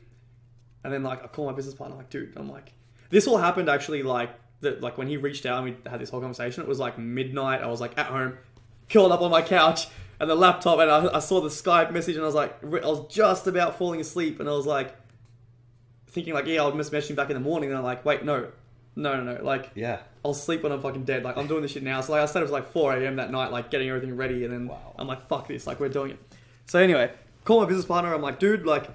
Speaker 1: And then like I call my business partner, I'm like, dude, I'm like, this all happened actually like that like when he reached out and we had this whole conversation, it was like midnight. I was like at home, curled up on my couch and the laptop, and I, I saw the Skype message, and I was like, I was just about falling asleep, and I was like, thinking like, yeah, I'll miss messaging back in the morning, and I'm like, wait, no, no, no, no, like.
Speaker 2: Yeah.
Speaker 1: I'll sleep when I'm fucking dead. Like I'm doing this shit now. So like I said, it was like 4 a.m. that night, like getting everything ready, and then
Speaker 2: Wow.
Speaker 1: I'm like, fuck this, like we're doing it. So anyway, call my business partner. I'm like, dude, like,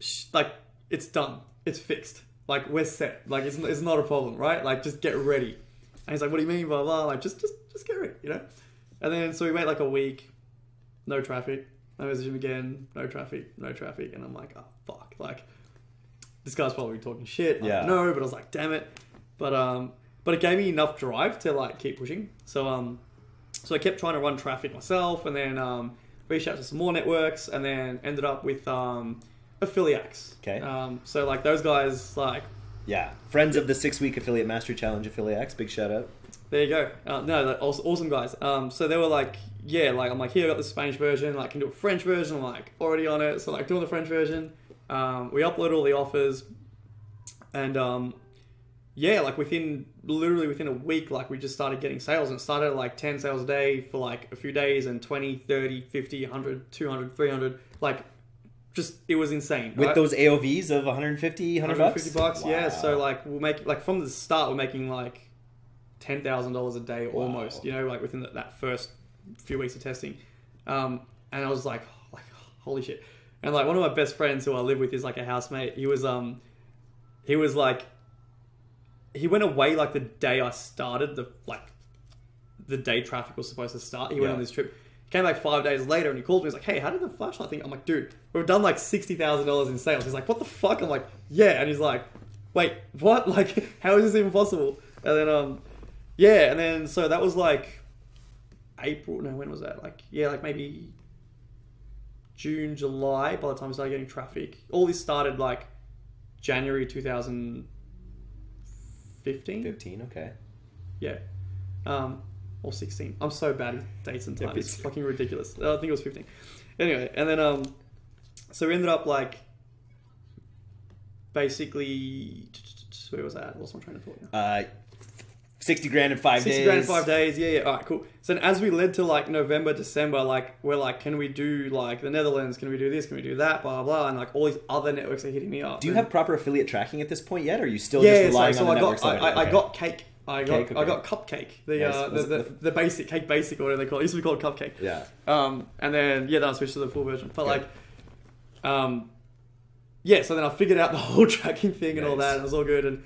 Speaker 1: sh- like it's done, it's fixed. Like we're set. Like it's, it's not a problem, right? Like just get ready. And he's like, what do you mean, blah blah? Like just just just get ready, you know. And then so we wait like a week, no traffic. I message him again, no traffic, no traffic, and I'm like, oh fuck, like this guy's probably talking shit. I
Speaker 2: Yeah.
Speaker 1: don't know, but I was like, damn it. But um, but it gave me enough drive to like keep pushing. So um, so I kept trying to run traffic myself, and then um, reached out to some more networks, and then ended up with um, Affiliaxe.
Speaker 2: Okay.
Speaker 1: Um, so like those guys, like
Speaker 2: Yeah. Friends of the six week affiliate mastery challenge affiliates. Big shout out.
Speaker 1: There you go. Uh, no, awesome guys. Um, so they were like, yeah, like I'm like, here I got the Spanish version. Like, can do a French version. I'm like, already on it. So like, doing the French version. Um, we upload all the offers, and um, yeah, like within literally within a week, like we just started getting sales, and started at like 10 sales a day for like a few days, and 20, 30, 50, 100, 200, 300. Like, just it was insane.
Speaker 2: With
Speaker 1: right?
Speaker 2: those AOVs of 150, 100 bucks?
Speaker 1: 150 bucks, yeah.
Speaker 2: Wow.
Speaker 1: So like we'll make like from the start we're making like ten thousand dollars a day almost.
Speaker 2: Wow.
Speaker 1: You know, like within that, that first few weeks of testing, um, and I was like, like holy shit. And like one of my best friends who I live with is like a housemate. He was um, he was like he went away like the day I started the like the day traffic was supposed to start. He went
Speaker 2: Yeah.
Speaker 1: on this trip. Came like five days later and he called me. He's like, "Hey, how did the flashlight thing?" I'm like, "Dude, we've done like sixty thousand dollars in sales." He's like, "What the fuck?" I'm like, "Yeah," and he's like, "Wait, what? Like, how is this even possible?" And then um, yeah, and then so that was like April. No, when was that? Like, yeah, like maybe June, July. By the time I started getting traffic, all this started like January 2015.
Speaker 2: 15, 15, okay.
Speaker 1: Yeah. Um, or 16. I'm so bad at dates and times. It's fucking ridiculous. I think it was 15. Anyway, and then, um, so we ended up like, basically, where was that? What's my train of thought now?
Speaker 2: Uh, 60 grand in five
Speaker 1: 60
Speaker 2: days.
Speaker 1: grand in five days. Yeah, yeah. All right, cool. So then as we led to like November, December, like, we're like, can we do like the Netherlands? Can we do this? Can we do that? Blah, blah, blah. And like all these other networks are hitting me up.
Speaker 2: Do you
Speaker 1: And-
Speaker 2: have proper affiliate tracking at this point yet? Or are you still
Speaker 1: yeah,
Speaker 2: just relying
Speaker 1: so,
Speaker 2: on
Speaker 1: so
Speaker 2: the
Speaker 1: I got I? I, I got cake. I got
Speaker 2: Cake,
Speaker 1: I got cupcake. The
Speaker 2: Nice.
Speaker 1: uh, the, the, the basic cake basic or whatever they call it. it used to be called cupcake.
Speaker 2: Yeah.
Speaker 1: Um, and then yeah, then I switched to the full version. But
Speaker 2: Okay.
Speaker 1: like, um, yeah. So then I figured out the whole tracking thing and all
Speaker 2: Nice.
Speaker 1: that. And it was all good. And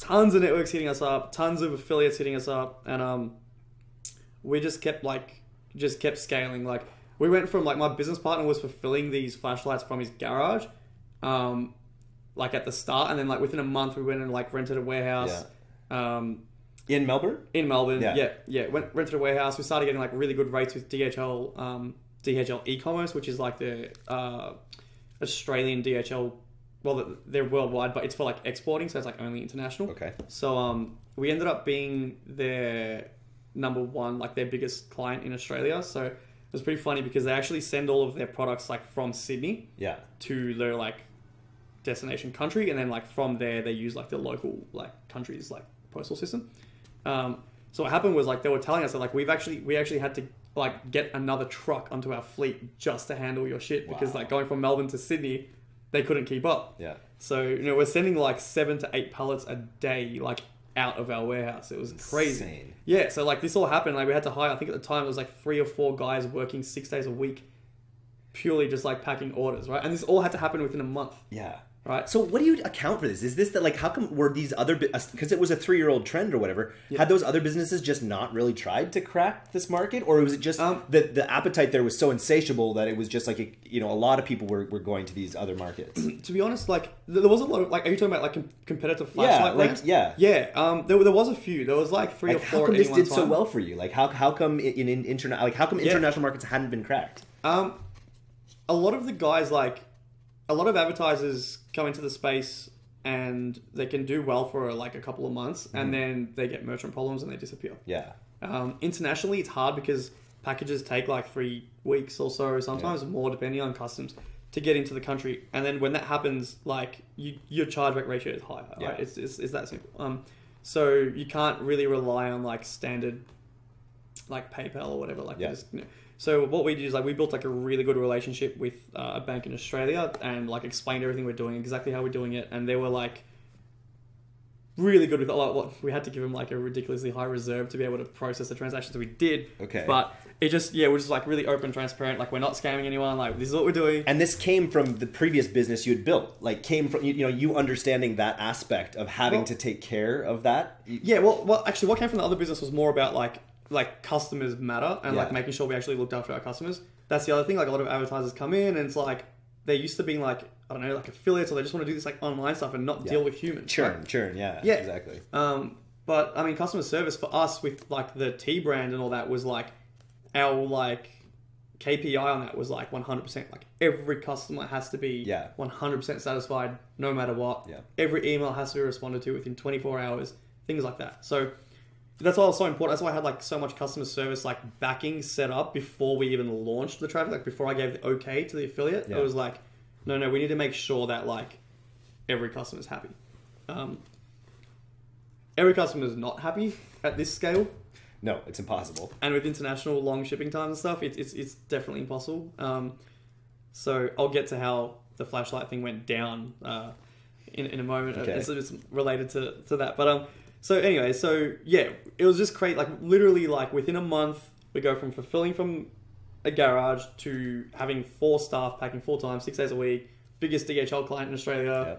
Speaker 1: tons of networks hitting us up, tons of affiliates hitting us up, and um, we just kept like just kept scaling. Like we went from like my business partner was fulfilling these flashlights from his garage, um, like at the start, and then like within a month we went and like rented a warehouse. Um,
Speaker 2: In Melbourne?
Speaker 1: in Melbourne.
Speaker 2: Yeah.
Speaker 1: Yeah, yeah. Went rented a warehouse. We started getting like really good rates with DHL, um, DHL e-commerce, which is like the uh, Australian DHL. Well, they're worldwide, but it's for like exporting, so it's like only international.
Speaker 2: Okay.
Speaker 1: So um, we ended up being their number one, like their biggest client in Australia. So it was pretty funny because they actually send all of their products like from Sydney
Speaker 2: Yeah.
Speaker 1: to their like destination country, and then like from there they use like the local like country's like postal system. Um, so what happened was like they were telling us that like we've actually we actually had to like get another truck onto our fleet just to handle your shit because like going from Melbourne to Sydney, they couldn't keep up.
Speaker 2: Yeah.
Speaker 1: So you know we're sending like seven to eight pallets a day like out of our warehouse. It was crazy. Yeah, so like this all happened. Like we had to hire. I think at the time it was like three or four guys working six days a week, purely just like packing orders, right? And this all had to happen within a month,
Speaker 2: Yeah.
Speaker 1: Right?
Speaker 2: So what do you account for this? Is this that like how come were these other because it was a three year old trend or whatever? Had those other businesses just not really tried to crack this market, or was it just
Speaker 1: Um,
Speaker 2: that the appetite there was so insatiable that it was just like a, you know a lot of people were, were going to these other markets?
Speaker 1: to be honest, like there was a lot of like. Are you talking about like com- competitive
Speaker 2: Yeah,
Speaker 1: flashlight
Speaker 2: like,
Speaker 1: brands?
Speaker 2: yeah.
Speaker 1: yeah. Um, there, there was a few. There was like three
Speaker 2: Like,
Speaker 1: or
Speaker 2: how
Speaker 1: four.
Speaker 2: come this did so well for you? Like how how come in, in internet like how come international markets hadn't been cracked?
Speaker 1: Um, a lot of the guys like, a lot of advertisers come into the space and they can do well for like a couple of months,
Speaker 2: Mm-hmm.
Speaker 1: and then they get merchant problems and they disappear.
Speaker 2: Yeah.
Speaker 1: Um, internationally, it's hard because packages take like three weeks or so, sometimes more, depending on customs, to get into the country. And then when that happens, like you, your chargeback ratio is higher.
Speaker 2: Yeah.
Speaker 1: Right? It's, it's, it's that simple. Um, so you can't really rely on like standard, like PayPal or whatever. Like
Speaker 2: Yeah.
Speaker 1: this, you know. So what we did is like we built like a really good relationship with uh, a bank in Australia and like explained everything we're doing, exactly how we're doing it, and they were like really good with a lot. What we had to give them like a ridiculously high reserve to be able to process the transactions we did.
Speaker 2: Okay.
Speaker 1: But it just yeah, we're just like really open, transparent. Like we're not scamming anyone. Like this is what we're doing.
Speaker 2: And this came from the previous business you had built. Like came from you, you know you understanding that aspect of having
Speaker 1: Well-
Speaker 2: to take care of that.
Speaker 1: Yeah, well, well, actually, what came from the other business was more about like like customers matter and like making sure we actually looked after our customers. That's the other thing. Like a lot of advertisers come in and it's like they're used to being like I don't know, like affiliates, or they just want to do this like online stuff and not
Speaker 2: Yeah.
Speaker 1: deal with humans.
Speaker 2: Churn,
Speaker 1: right?
Speaker 2: churn, yeah,
Speaker 1: Yeah.
Speaker 2: exactly.
Speaker 1: Um, but I mean, customer service for us with like the tea brand and all that was like our like KPI on that was like 100%. Like every customer has to be
Speaker 2: Yeah.
Speaker 1: 100% satisfied no matter what.
Speaker 2: Yeah.
Speaker 1: Every email has to be responded to within 24 hours, things like that. So that's why it was so important. That's why I had like so much customer service like backing set up before we even launched the traffic. Like before I gave the okay to the affiliate,
Speaker 2: Yeah.
Speaker 1: it was like, no, no, we need to make sure that like every customer is happy. Um, every customer is not happy at this scale,
Speaker 2: No, it's impossible.
Speaker 1: and with international long shipping times and stuff, it's it's, it's definitely impossible. Um, so I'll get to how the flashlight thing went down uh, in, in a moment.
Speaker 2: Okay.
Speaker 1: It's, it's related to, to that, but um, so anyway, so yeah, it was just great. Like literally, like within a month, we go from fulfilling from a garage to having four staff packing full time, six days a week, biggest DHL client in Australia.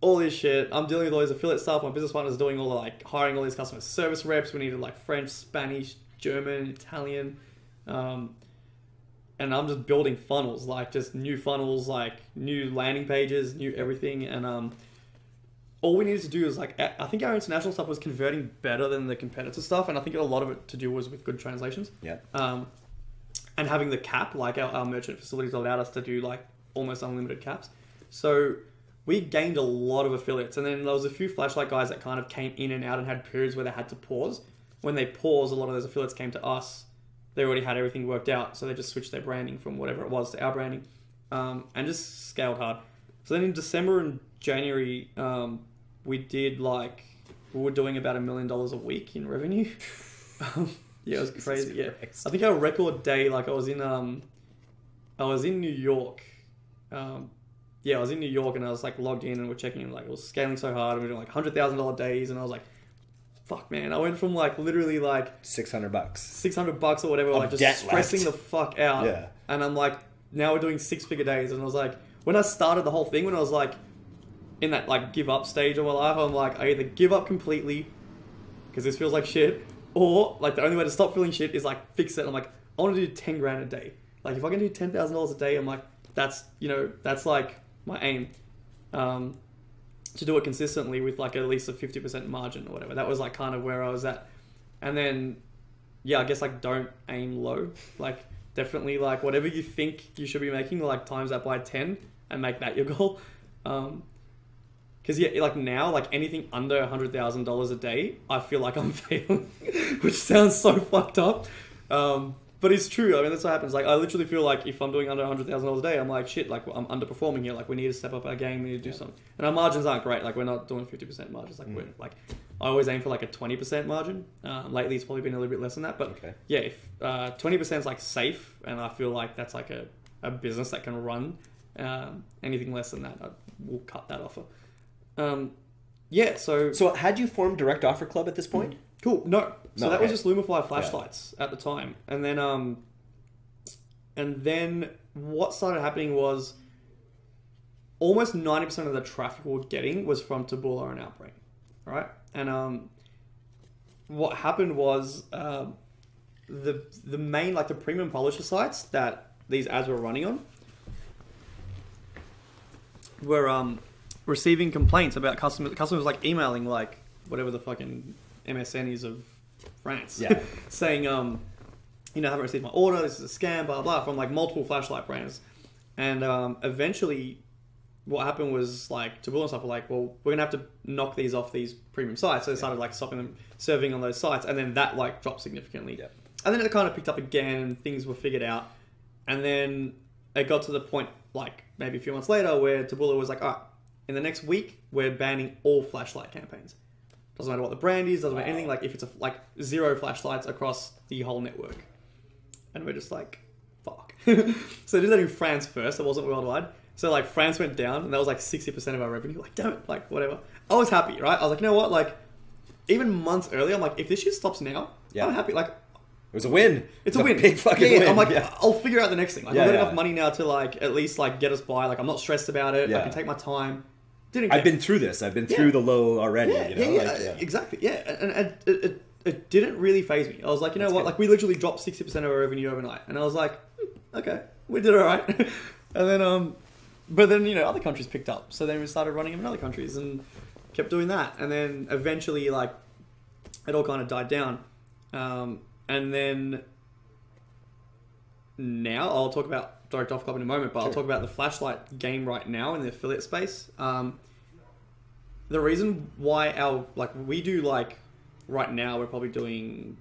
Speaker 1: all this shit. I'm dealing with all these affiliate stuff. My business partner's doing all the like hiring all these customer service reps. We needed like French, Spanish, German, Italian. Um, and I'm just building funnels, like just new funnels, like new landing pages, new everything. And um, all we needed to do is like, I think our international stuff was converting better than the competitor stuff. And I think a lot of it to do was with good translations.
Speaker 2: Yeah.
Speaker 1: Um, and having the cap, like our, our merchant facilities allowed us to do like almost unlimited caps. So we gained a lot of affiliates. And then there was a few flashlight guys that kind of came in and out and had periods where they had to pause. When they paused, a lot of those affiliates came to us they already had everything worked out, so they just switched their branding from whatever it was to our branding, um, and just scaled hard. So then in December and January, um, we did like we were doing about a million dollars a week in revenue. yeah, it was crazy. Yeah, I think our record day, like I was in um, I was in New York. Um, yeah, I was in New York and I was like logged in and we're checking and like it was scaling so hard and we are doing like hundred thousand dollar days and I was like fuck, man. I went from like literally like
Speaker 2: six hundred bucks,
Speaker 1: six hundred bucks or whatever, like just stressing left. the fuck out. Yeah. And I'm like, now we're doing six figure days, and I was like, when I started the whole thing, when I was like in that like give up stage of my life, I'm like, I either give up completely because this feels like shit, or like the only way to stop feeling shit is like fix it. I'm like, I want to do ten grand a day. Like if I can do ten thousand dollars a day, I'm like, that's you know, that's like my aim. Um, to do it consistently with like at least a 50% margin or whatever. That was like kind of where I was at. And then, yeah, I guess like don't aim low. Like definitely like whatever you think you should be making, like times that by 10 and make that your goal. Um, because yeah, like now, like anything under a hundred thousand dollars a day, I feel like I'm failing, which sounds so fucked up. Um, but it's true. I mean, that's what happens. Like, I literally feel like if I'm doing under hundred thousand dollars a day, I'm like, shit. Like, I'm underperforming here. Like, we need to step up our game. We need to do yeah. something. And our margins aren't great. Like, we're not doing fifty percent margins. Like, mm. we're like, I always aim for like a twenty percent margin. Um, lately, it's probably been a little bit less than that. But okay. yeah, if uh, twenty percent is like safe, and I feel like that's like a, a business that can run. Um, anything less than that, I will cut that offer. Um, yeah. So
Speaker 2: so had you formed Direct Offer Club at this point?
Speaker 1: Cool. No. So no, that okay. was just Lumify flashlights at the time, and then um, and then what started happening was almost 90% of the traffic we were getting was from Taboola and Outbrain, right? And um, what happened was uh, the the main like the premium publisher sites that these ads were running on were um, receiving complaints about customers customers like emailing like whatever the fucking MSN is of France,
Speaker 2: yeah,
Speaker 1: saying um you know, I haven't received my order. This is a scam, blah blah, from like multiple flashlight brands. And um, eventually, what happened was like Taboola and stuff were like, well, we're gonna have to knock these off these premium sites. So they started like stopping them serving on those sites, and then that like dropped significantly.
Speaker 2: Yeah.
Speaker 1: And then it kind of picked up again, and things were figured out. And then it got to the point, like maybe a few months later, where Taboola was like, all right, in the next week, we're banning all flashlight campaigns. Doesn't matter what the brand is, doesn't matter anything. Like if it's a, like zero flashlights across the whole network and we're just like, fuck. so I did that in France first. It wasn't worldwide. So like France went down, and that was like sixty percent of our revenue. Like damn it, like whatever. I was happy, right? I was like, you know what? Like even months earlier, I'm like, if this shit stops now, yeah. I'm happy. Like
Speaker 2: it was a win.
Speaker 1: It's, it's a, a, win.
Speaker 2: Big fucking yeah, yeah. win.
Speaker 1: I'm like, yeah. I'll figure out the next thing. Like, yeah, I've got enough money now to like at least like get us by. Like, I'm not stressed about it. I can take my time.
Speaker 2: Didn't. I've been through this. I've been through the low already.
Speaker 1: Yeah,
Speaker 2: you know?
Speaker 1: yeah, like, exactly. Yeah, and, and it, it, it didn't really faze me. I was like, you know That's what? Good. Like we literally dropped sixty percent of our revenue overnight, and I was like, hmm, okay, we did all right. and then, um, but then you know other countries picked up, so then we started running them in other countries and kept doing that, and then eventually like it all kind of died down, um, and then now I'll talk about Direct Offer Club in a moment, but sure. I'll talk about the flashlight game right now in the affiliate space. Um, the reason why our like we do like right now we're probably doing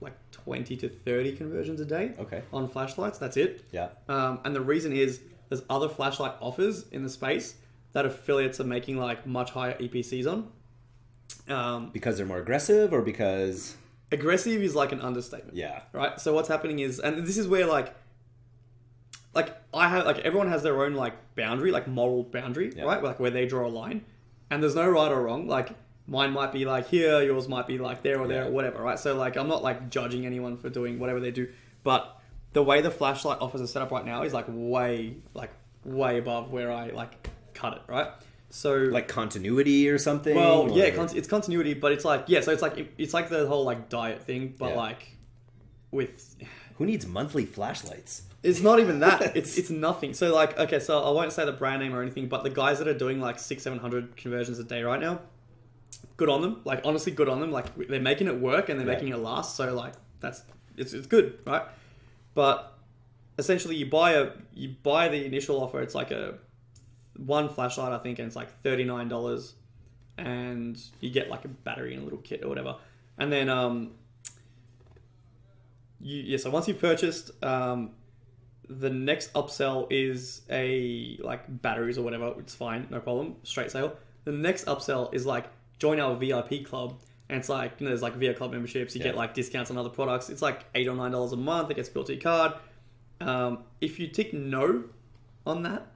Speaker 1: like 20 to 30 conversions a day
Speaker 2: okay.
Speaker 1: on flashlights. That's it.
Speaker 2: Yeah.
Speaker 1: Um, and the reason is there's other flashlight offers in the space that affiliates are making like much higher epcs on.
Speaker 2: Um, because they're more aggressive or because
Speaker 1: aggressive is like an understatement.
Speaker 2: Yeah.
Speaker 1: Right? So what's happening is and this is where like like i have like everyone has their own like boundary like moral boundary yeah. right? Like where they draw a line. And there's no right or wrong. Like mine might be like here, yours might be like there or there or whatever, right? So like I'm not like judging anyone for doing whatever they do, but the way the flashlight offers are set up right now is like way like way above where I like cut it, right? So
Speaker 2: like continuity or something.
Speaker 1: well,
Speaker 2: or-
Speaker 1: yeah, con- it's continuity, but it's like yeah, so it's like it's like the whole like diet thing, but
Speaker 2: Yeah.
Speaker 1: like with
Speaker 2: who needs monthly flashlights?
Speaker 1: It's not even that. It's it's nothing. So like, okay, so I won't say the brand name or anything, but the guys that are doing like six, seven hundred conversions a day right now, good on them. Like honestly, good on them. Like they're making it work and they're
Speaker 2: Yeah.
Speaker 1: making it last. So like that's it's it's good, right? But essentially, you buy a you buy the initial offer. It's like a one flashlight, I think, and it's like thirty nine dollars, and you get like a battery and a little kit or whatever, and then um. You, yeah, so once you've purchased, um, the next upsell is a like batteries or whatever. It's fine, no problem, straight sale. The next upsell is like join our VIP club, and it's like you know there's like VR club memberships. You
Speaker 2: Yeah.
Speaker 1: get like discounts on other products. It's like eight or nine dollars a month. It gets built to your card. Um, if you tick no on that,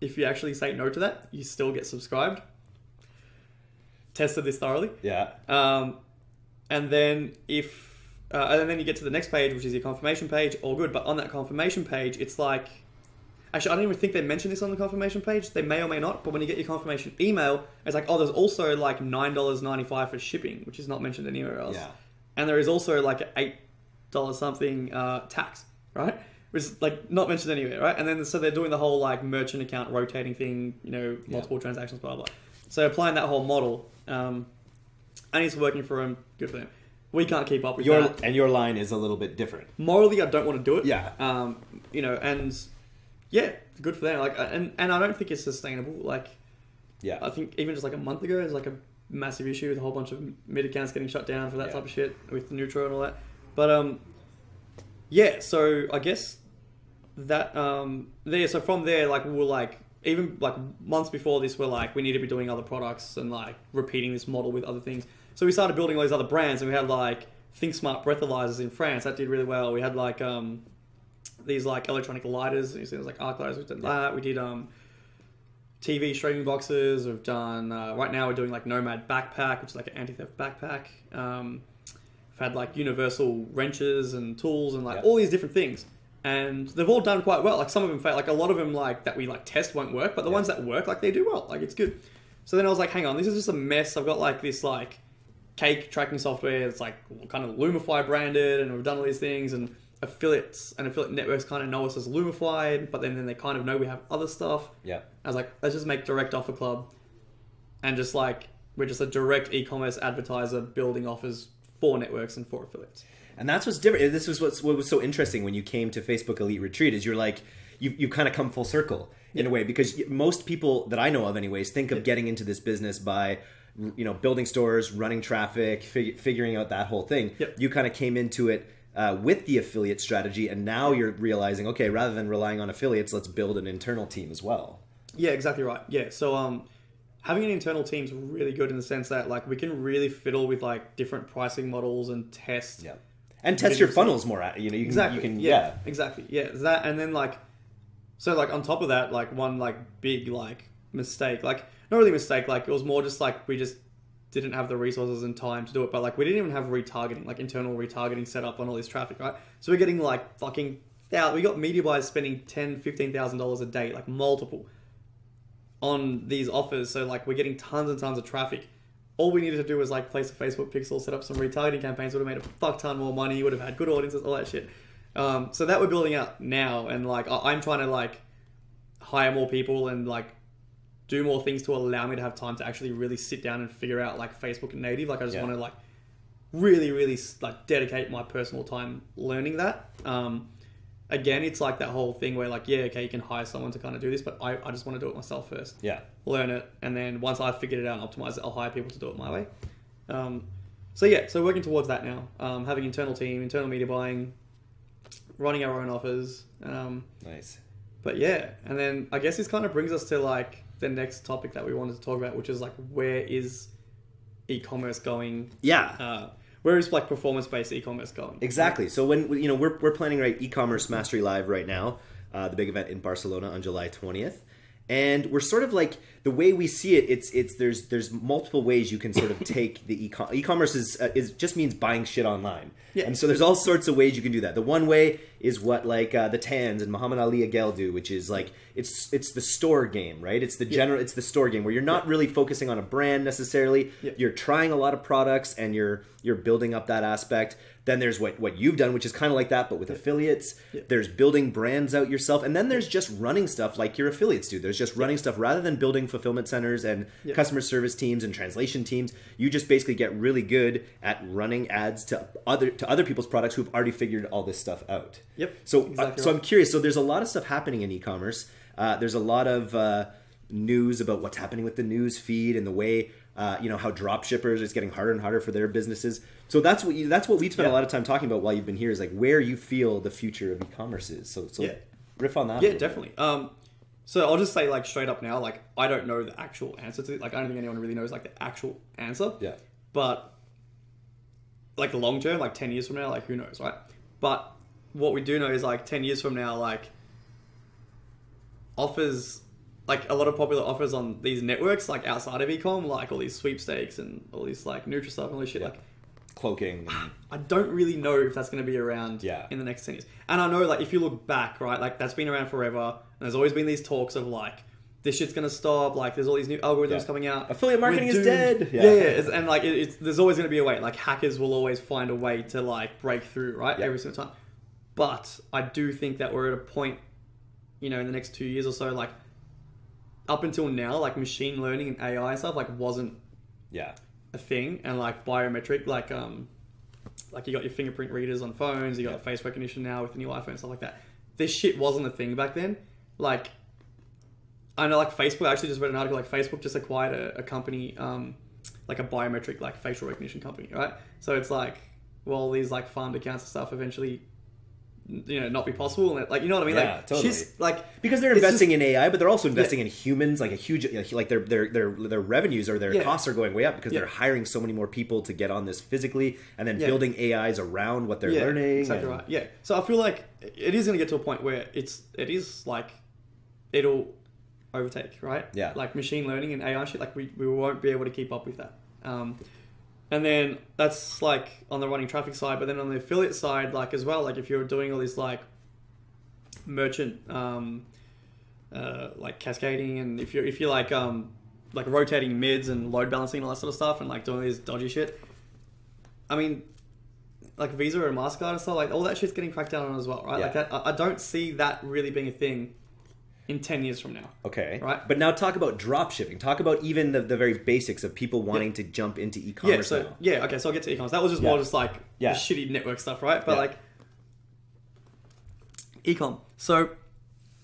Speaker 1: if you actually say no to that, you still get subscribed. Tested this thoroughly.
Speaker 2: Yeah.
Speaker 1: Um, and then if uh, and then you get to the next page, which is your confirmation page, all good. But on that confirmation page, it's like actually I don't even think they mention this on the confirmation page. They may or may not. But when you get your confirmation email, it's like oh, there's also like nine dollars ninety five for shipping, which is not mentioned anywhere else.
Speaker 2: Yeah.
Speaker 1: And there is also like eight dollars something uh, tax, right? Which is like not mentioned anywhere, right? And then so they're doing the whole like merchant account rotating thing, you know,
Speaker 2: Yeah.
Speaker 1: multiple transactions, blah blah. So applying that whole model, um, and it's working for them. Good for them. We can't keep up with
Speaker 2: Your
Speaker 1: that.
Speaker 2: and your line is a little bit different.
Speaker 1: Morally, I don't want to do it.
Speaker 2: Yeah.
Speaker 1: Um, you know, and yeah, good for them. Like, and and I don't think it's sustainable. Like,
Speaker 2: Yeah.
Speaker 1: I think even just like a month ago, there's like a massive issue with a whole bunch of mid accounts getting shut down for that
Speaker 2: Yeah.
Speaker 1: type of shit with Nutra and all that. But um, yeah. So I guess that um, there. So from there, like we we're like even like months before this, we're like we need to be doing other products and like repeating this model with other things. So we started building all these other brands, and we had like Think Smart breathalyzers in France that did really well. We had like um, these like electronic lighters. You see, there's like arc lighters. We did that. We did um. TV streaming boxes. We've done uh, right now. We're doing like Nomad backpack, which is like an anti-theft backpack. Um, we've had like universal wrenches and tools and like all these different things, and they've all done quite well. Like some of them fail. Like a lot of them like that we like test won't work, but the
Speaker 2: Yeah.
Speaker 1: ones that work, like they do well. Like it's good. So then I was like, hang on, this is just a mess. I've got like this like cake tracking software. It's like kind of Lumify branded, and we've done all these things and affiliates and affiliate networks kind of know us as Lumify, but then, then they kind of know we have other stuff.
Speaker 2: Yeah.
Speaker 1: I was like, let's just make direct offer club, and just like we're just a direct e-commerce advertiser building offers for networks and for affiliates.
Speaker 2: And that's what's different. This was what's, what was so interesting when you came to Facebook Elite Retreat is you're like you you kind of come full circle in a way because most people that I know of anyways think of getting into this business by you know building stores, running traffic, fig- figuring out that whole thing.
Speaker 1: Yep.
Speaker 2: You kind of came into it uh, with the affiliate strategy, and now you're realizing okay, rather than relying on affiliates, let's build an internal team as well.
Speaker 1: Yeah, exactly right. Yeah, so um, having an internal team's really good in the sense that like we can really fiddle with like different pricing models and test.
Speaker 2: Yeah. And test your funnels more. At, you know, you can,
Speaker 1: Exactly.
Speaker 2: you can
Speaker 1: yeah,
Speaker 2: yeah.
Speaker 1: Exactly. Yeah. That and then like, so like on top of that, like one like big like mistake, like not really mistake, like it was more just like we just didn't have the resources and time to do it. But like we didn't even have retargeting, like internal retargeting set up on all this traffic, right? So we're getting like fucking we got media buyers spending ten, fifteen thousand dollars a day, like multiple, on these offers. So like we're getting tons and tons of traffic. All we needed to do was like place a Facebook pixel, set up some retargeting campaigns, would have made a fuck ton more money, would have had good audiences, all that shit. Um, so that we're building out now, and like I- I'm trying to like hire more people and like do more things to allow me to have time to actually really sit down and figure out like Facebook native. Like I just
Speaker 2: Yeah.
Speaker 1: want to like really, really like dedicate my personal time learning that. Um, again, it's like that whole thing where like yeah, okay, you can hire someone to kind of do this, but I, I just want to do it myself first
Speaker 2: Yeah.
Speaker 1: learn it, and then once I've figured it out and optimized it, I'll hire people to do it my way. Um, so yeah, so working towards that now, um, having internal team, internal media buying, running our own offers. Um,
Speaker 2: Nice.
Speaker 1: but yeah, and then I guess this kind of brings us to like the next topic that we wanted to talk about, which is like where is e-commerce going?
Speaker 2: Yeah.
Speaker 1: Uh, where is like performance-based e-commerce going?
Speaker 2: Exactly. So when you know we're we're planning right e-commerce mastery live right now, uh, the big event in Barcelona on July twentieth, and we're sort of like the way we see it. It's it's there's there's multiple ways you can sort of take the e-com- e-commerce is uh, is just means buying shit online. Yeah. And so there's all sorts of ways you can do that. The one way is what like uh, the Tans and Muhammad Ali Agail do, which is like it's it's the store game, right? It's the general, yeah. it's the store game where you're not yeah. really focusing on a brand necessarily. Yeah. You're trying a lot of products and you're you're building up that aspect. Then there's what what you've done, which is kind of like that, but with affiliates. There's building brands out yourself, and then there's just running stuff like your affiliates do. There's just running stuff rather than building fulfillment centers and customer service teams and translation teams. You just basically get really good at running ads to other to other people's products who've already figured all this stuff out.
Speaker 1: Yep.
Speaker 2: So uh, exactly uh, so. I'm curious. So there's a lot of stuff happening in e-commerce. Uh, there's a lot of uh, news about what's happening with the news feed and the way uh, you know how drop shippers is getting harder and harder for their businesses. So that's what you, that's what we've spent yeah. a lot of time talking about while you've been here is like where you feel the future of e-commerce is. So so yeah. riff on that.
Speaker 1: Yeah, definitely. Um, so I'll just say like straight up now, like I don't know the actual answer to it. Like I don't think anyone really knows like the actual answer.
Speaker 2: Yeah.
Speaker 1: But like the long term, like ten years from now, like who knows, right? But what we do know is like ten years from now, like offers like a lot of popular offers on these networks, like outside of ecom, like all these sweepstakes and all these like Nutra stuff and all this shit, yeah. like
Speaker 2: cloaking. And...
Speaker 1: I don't really know if that's going to be around
Speaker 2: yeah.
Speaker 1: in the next 10 years. And I know, like, if you look back, right, like, that's been around forever. And there's always been these talks of, like, this shit's going to stop. Like, there's all these new algorithms yeah. coming out.
Speaker 2: Affiliate marketing is dead.
Speaker 1: Yeah, yeah. And, like, it, it's, there's always going to be a way. Like, hackers will always find a way to, like, break through, right? Every single time. But I do think that we're at a point, you know, in the next two years or so, like, up until now, like, machine learning and AI and stuff, like, wasn't
Speaker 2: yeah
Speaker 1: a thing. And, like, biometric, like, um, like you got your fingerprint readers on phones, you got yeah. face recognition now with the new iPhone stuff like that. This shit wasn't a thing back then. Like, I know, like Facebook. I actually just read an article like Facebook just acquired a, a company, um, like a biometric like facial recognition company, right? So it's like, well, these like farmed accounts and stuff eventually you know not be possible. And like you know what I mean?
Speaker 2: Yeah,
Speaker 1: like
Speaker 2: totally.
Speaker 1: she's like
Speaker 2: because they're investing just, in AI but they're also investing yeah. in humans like a huge like their their their their revenues or their yeah. costs are going way up because they're hiring so many more people to get on this physically and then building AIs around what they're learning
Speaker 1: exactly
Speaker 2: and...
Speaker 1: right. Yeah. So I feel like it is going to get to a point where it's it is like it'll overtake right?
Speaker 2: Yeah.
Speaker 1: Like machine learning and AI shit like we, we won't be able to keep up with that. Um and then that's like on the running traffic side, but then on the affiliate side, like as well, like if you're doing all these like merchant, um, uh, like cascading, and if you're if you're like um, like rotating mids and load balancing and all that sort of stuff, and like doing this dodgy shit. I mean, like Visa and Mastercard and stuff, like all that shit's getting cracked down on as well, right? Yeah. Like that, I don't see that really being a thing in 10 years from now.
Speaker 2: Okay.
Speaker 1: Right.
Speaker 2: But now talk about drop shipping. Talk about even the, the very basics of people wanting yeah. to jump into e-commerce.
Speaker 1: Yeah, so
Speaker 2: now.
Speaker 1: yeah, okay, so I'll get to e-commerce. That was just yeah. more just like yeah. the shitty network stuff, right? But yeah. like e-com. So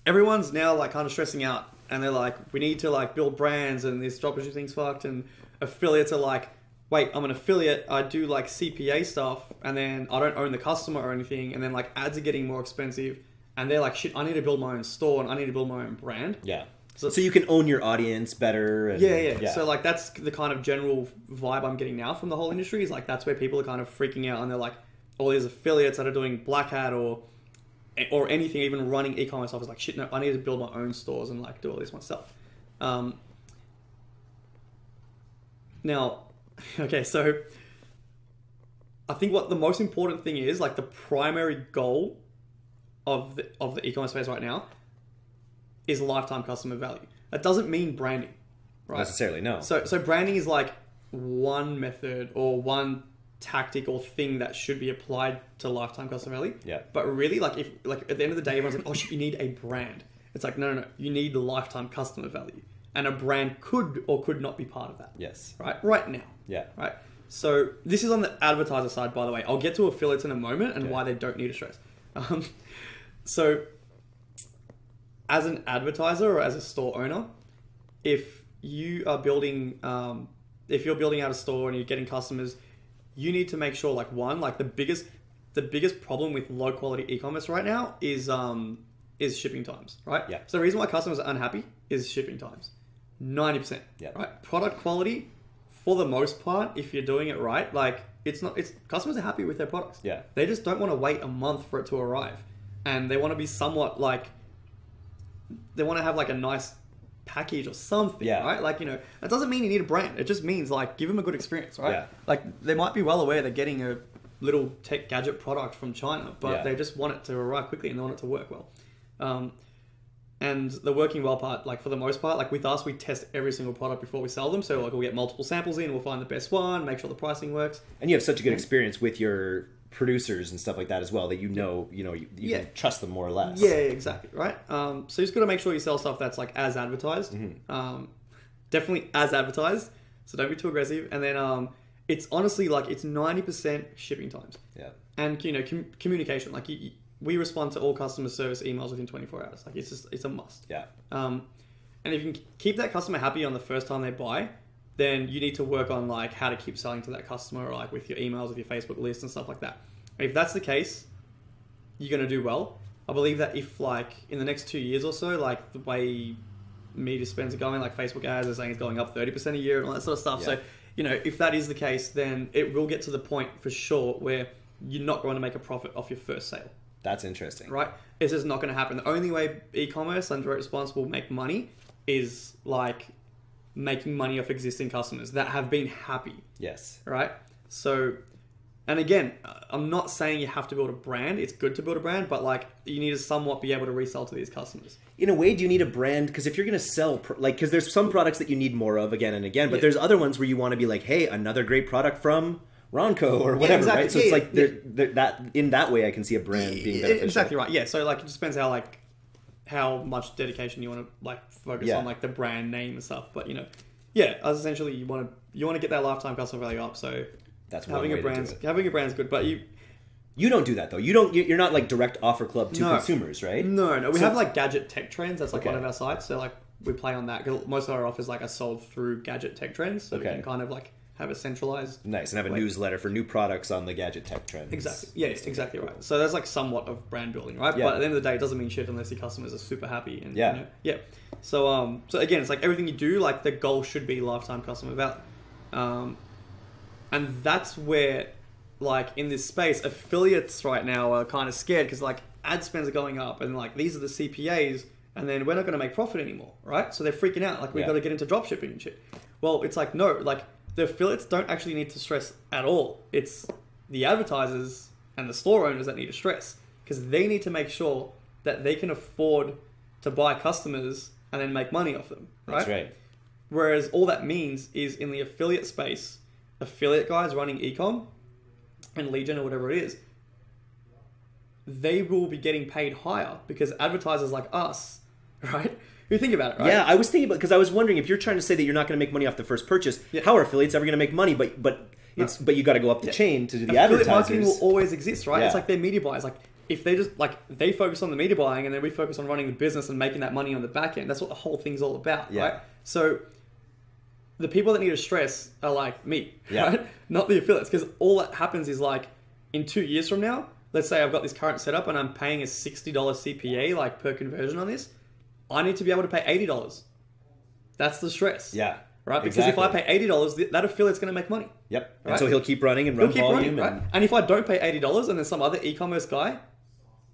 Speaker 1: everyone's now like kind of stressing out and they're like, we need to like build brands and this dropshipping thing's fucked and affiliates are like, wait, I'm an affiliate, I do like CPA stuff and then I don't own the customer or anything and then like ads are getting more expensive and they're like, shit, I need to build my own store and I need to build my own brand.
Speaker 2: Yeah. So, so you can own your audience better.
Speaker 1: And, yeah, yeah, yeah. So like that's the kind of general vibe I'm getting now from the whole industry. Is like that's where people are kind of freaking out and they're like, all these affiliates that are doing black hat or or anything, even running e-commerce is like shit. No, I need to build my own stores and like do all this myself. Um, now, okay, so I think what the most important thing is, like the primary goal of the, of the e-commerce space right now is lifetime customer value. That doesn't mean branding,
Speaker 2: right? Necessarily, no.
Speaker 1: So so branding is like one method or one tactic or thing that should be applied to lifetime customer value.
Speaker 2: Yeah.
Speaker 1: But really, like if like at the end of the day, everyone's like, oh, shit, you need a brand. It's like no, no, no. You need the lifetime customer value, and a brand could or could not be part of that.
Speaker 2: Yes.
Speaker 1: Right. Right now.
Speaker 2: Yeah.
Speaker 1: Right. So this is on the advertiser side, by the way. I'll get to affiliates in a moment and okay. why they don't need a stress. Um, so, as an advertiser or as a store owner, if you are building, um, if you're building out a store and you're getting customers, you need to make sure, like one, like the biggest, the biggest problem with low quality e-commerce right now is um, is shipping times, right?
Speaker 2: Yeah.
Speaker 1: So the reason why customers are unhappy is shipping times, ninety percent.
Speaker 2: Yeah.
Speaker 1: Right. Product quality, for the most part, if you're doing it right, like it's not, it's customers are happy with their products.
Speaker 2: Yeah.
Speaker 1: They just don't want to wait a month for it to arrive and they want to be somewhat like they want to have like a nice package or something, yeah. right? Like, you know, that doesn't mean you need a brand. It just means like give them a good experience, right?
Speaker 2: Yeah.
Speaker 1: Like they might be well aware they're getting a little tech gadget product from China, but
Speaker 2: Yeah.
Speaker 1: they just want it to arrive quickly and they want it to work well. Um, and the working well part, like for the most part, like with us, we test every single product before we sell them. So like we'll get multiple samples in, we'll find the best one, make sure the pricing works.
Speaker 2: And you have such a good experience with your producers and stuff like that as well that you know, you know, you, you
Speaker 1: Yeah.
Speaker 2: can trust them more or less.
Speaker 1: Yeah, exactly. Right. Um, so you just got to make sure you sell stuff that's like as advertised.
Speaker 2: Mm-hmm.
Speaker 1: Um, definitely as advertised. So don't be too aggressive. And then um, it's honestly like it's ninety percent shipping times
Speaker 2: Yeah.
Speaker 1: and you know com- communication. Like you- we respond to all customer service emails within twenty four hours. Like it's just it's a must.
Speaker 2: Yeah.
Speaker 1: Um, and if you can keep that customer happy on the first time they buy, then you need to work on like how to keep selling to that customer, or, like with your emails, with your Facebook list and stuff like that. If that's the case, you're gonna do well. I believe that if like in the next two years or so, like the way media spends are going, like Facebook ads are saying it's going up thirty percent a year and all that sort of stuff.
Speaker 2: Yeah.
Speaker 1: So you know if that is the case, then it will get to the point for sure where you're not going to make a profit off your first sale
Speaker 2: That's interesting.
Speaker 1: right? It's just not going to happen. The only way e-commerce and direct response will make money is like making money off existing customers that have been happy,
Speaker 2: Yes.
Speaker 1: right? So, and again, uh, I'm not saying you have to build a brand. It's good to build a brand, but like you need to somewhat be able to resell to these customers.
Speaker 2: in a way do you need a brand because if you're going to sell like because there's some products that you need more of again and again but
Speaker 1: Yeah.
Speaker 2: there's other ones where you want to be like hey another great product from ronco or whatever
Speaker 1: exactly.
Speaker 2: right so it's
Speaker 1: Yeah,
Speaker 2: like
Speaker 1: yeah.
Speaker 2: there there- that in that way i can see a brand being beneficial
Speaker 1: Exactly right. Yeah. So like it just depends how like how much dedication you want to like focus
Speaker 2: Yeah.
Speaker 1: on like the brand name and stuff. But you know, yeah, as essentially you want to you want to get that lifetime customer value up. So
Speaker 2: that's
Speaker 1: having a brand having a brand's good, but you
Speaker 2: you don't do that though you don't you- you're not like direct offer club to
Speaker 1: No.
Speaker 2: consumers right
Speaker 1: No, no. We
Speaker 2: So-
Speaker 1: have like gadget tech trends. That's like
Speaker 2: Okay.
Speaker 1: one of our sites. So like we play on that. most of our offers like are sold through gadget tech trends. So
Speaker 2: Okay.
Speaker 1: we can kind of like have a centralized.
Speaker 2: nice and have a
Speaker 1: Like-
Speaker 2: newsletter for new products on the gadget tech trends
Speaker 1: Exactly. Yeah, exactly right. So there's like somewhat of brand building, right?
Speaker 2: Yeah.
Speaker 1: But at the end of the day, it doesn't mean shit unless your customers are super happy. And
Speaker 2: Yeah.
Speaker 1: You know, yeah. So um, so again, it's like everything you do, like the goal should be lifetime customer value, um, and that's where, like in this space, affiliates right now are kind of scared because like ad spends are going up, and like these are the CPAs, and then we're not going to make profit anymore, right? So they're freaking out, like we've
Speaker 2: Yeah.
Speaker 1: got to get into drop shipping and shit. Well, it's like no, like the affiliates don't actually need to stress at all. It's the advertisers and the store owners that need to stress because they need to make sure that they can afford to buy customers and then make money off them, right?
Speaker 2: that's right
Speaker 1: Whereas all that means is in the affiliate space, affiliate guys running ecom and lead gen or whatever it is, they will be getting paid higher because advertisers like us, right? Who think about it, right?
Speaker 2: Yeah, I was thinking about because I was wondering if you're trying to say that you're not going to make money off the first purchase,
Speaker 1: Yeah.
Speaker 2: how are affiliates ever going to make money? But but it's but you got to go up the
Speaker 1: Yeah.
Speaker 2: chain to do the
Speaker 1: affiliate marketing will always exist, right?
Speaker 2: Yeah.
Speaker 1: It's like their media buyers. Like if they just like they focus on the media buying and then we focus on running the business and making that money on the back end. That's what the whole thing's all about,
Speaker 2: Yeah.
Speaker 1: right? So the people that need to stress are like me,
Speaker 2: Yeah.
Speaker 1: right? Not the affiliates, because all that happens is like in two years from now, let's say I've got this current setup and I'm paying a sixty dollars CPA like per conversion on this. I need to be able to pay eighty dollars. That's the stress.
Speaker 2: yeah,
Speaker 1: Right? Because if I pay eighty dollars, that affiliate's going to make money.
Speaker 2: Yep. And so he'll keep running and run volume.
Speaker 1: running, right?
Speaker 2: and,
Speaker 1: And if I don't pay eighty dollars, and then some other e-commerce guy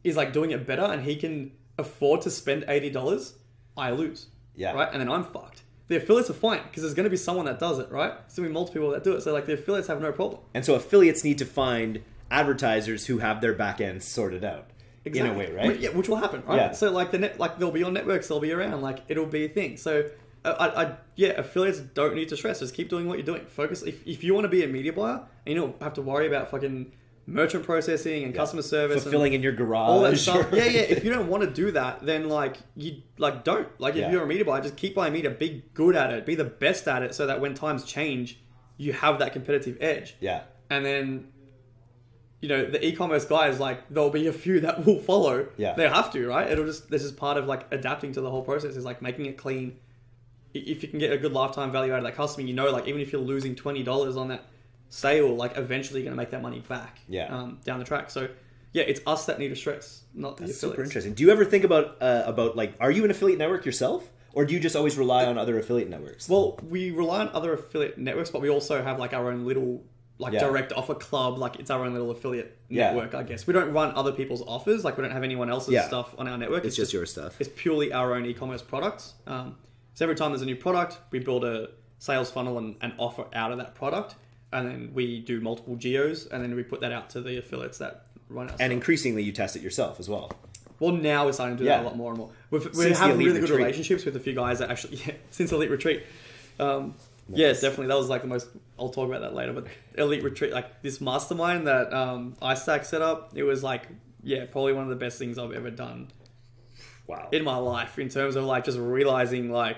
Speaker 1: is like doing it better, and he can afford to spend eighty dollars, I lose.
Speaker 2: Yeah.
Speaker 1: Right, and then I'm fucked. The affiliates are fine because there's going to be someone that does it, right? There's going to be multiple people that do it. So like the affiliates have no problem.
Speaker 2: And so affiliates need to find advertisers who have their back ends sorted out in a way, right?
Speaker 1: Which, yeah, which will happen, right?
Speaker 2: Yeah.
Speaker 1: So like the net, like they'll be on networks, they'll be around, like it'll be a thing. So I, I, yeah, affiliates don't need to stress. Just keep doing what you're doing. Focus. If, if you want to be a media buyer, and you don't have to worry about fucking merchant processing and customer service, and
Speaker 2: Fulfilling in your garage.
Speaker 1: all that stuff. Yeah, yeah. If you don't want to do that, then like you like don't. Like if
Speaker 2: Yeah.
Speaker 1: you're a media buyer, just keep buying media. Be good at it. Be the best at it, so that when times change, you have that competitive edge.
Speaker 2: yeah.
Speaker 1: And then, you know, the e-commerce guys like there'll be a few that will follow.
Speaker 2: Yeah.
Speaker 1: they have to, right? It'll just this is part of like adapting to the whole process. Is like making it clean. If you can get a good lifetime value out of that customer, you know, like even if you're losing twenty dollars on that sale, like eventually you're gonna make that money back.
Speaker 2: Yeah.
Speaker 1: Um, down the track. So. Yeah, it's us that need to stress, not the
Speaker 2: That's
Speaker 1: affiliates.
Speaker 2: super interesting. Do you ever think about uh, about like are you an affiliate network yourself? Or do you just always rely on other affiliate networks?
Speaker 1: Well, we rely on other affiliate networks, but we also have like our own little like
Speaker 2: Yeah.
Speaker 1: direct offer club. Like it's our own little affiliate
Speaker 2: Yeah.
Speaker 1: network, I guess. We don't run other people's offers. Like we don't have anyone else's
Speaker 2: Yeah.
Speaker 1: stuff on our network.
Speaker 2: it's just your stuff.
Speaker 1: It's purely our own e-commerce products. Um, so every time there's a new product, we build a sales funnel and an offer out of that product. and then we do multiple geos, and then we put that out to the affiliates that run our
Speaker 2: And
Speaker 1: stuff.
Speaker 2: increasingly, you test it yourself as well.
Speaker 1: Well, now we're starting to do that a lot more and more. We've, we
Speaker 2: Since the
Speaker 1: have
Speaker 2: Elite
Speaker 1: really good
Speaker 2: Retreat.
Speaker 1: relationships with a few guys that actually, yeah, since Elite Retreat. Um, Yeah,
Speaker 2: Nice.
Speaker 1: definitely. That was like the most. I'll talk about that later. But Elite Retreat, like this mastermind that um, iStack set up, it was like, yeah, probably one of the best things I've ever done
Speaker 2: Wow.
Speaker 1: in my life in terms of like just realizing like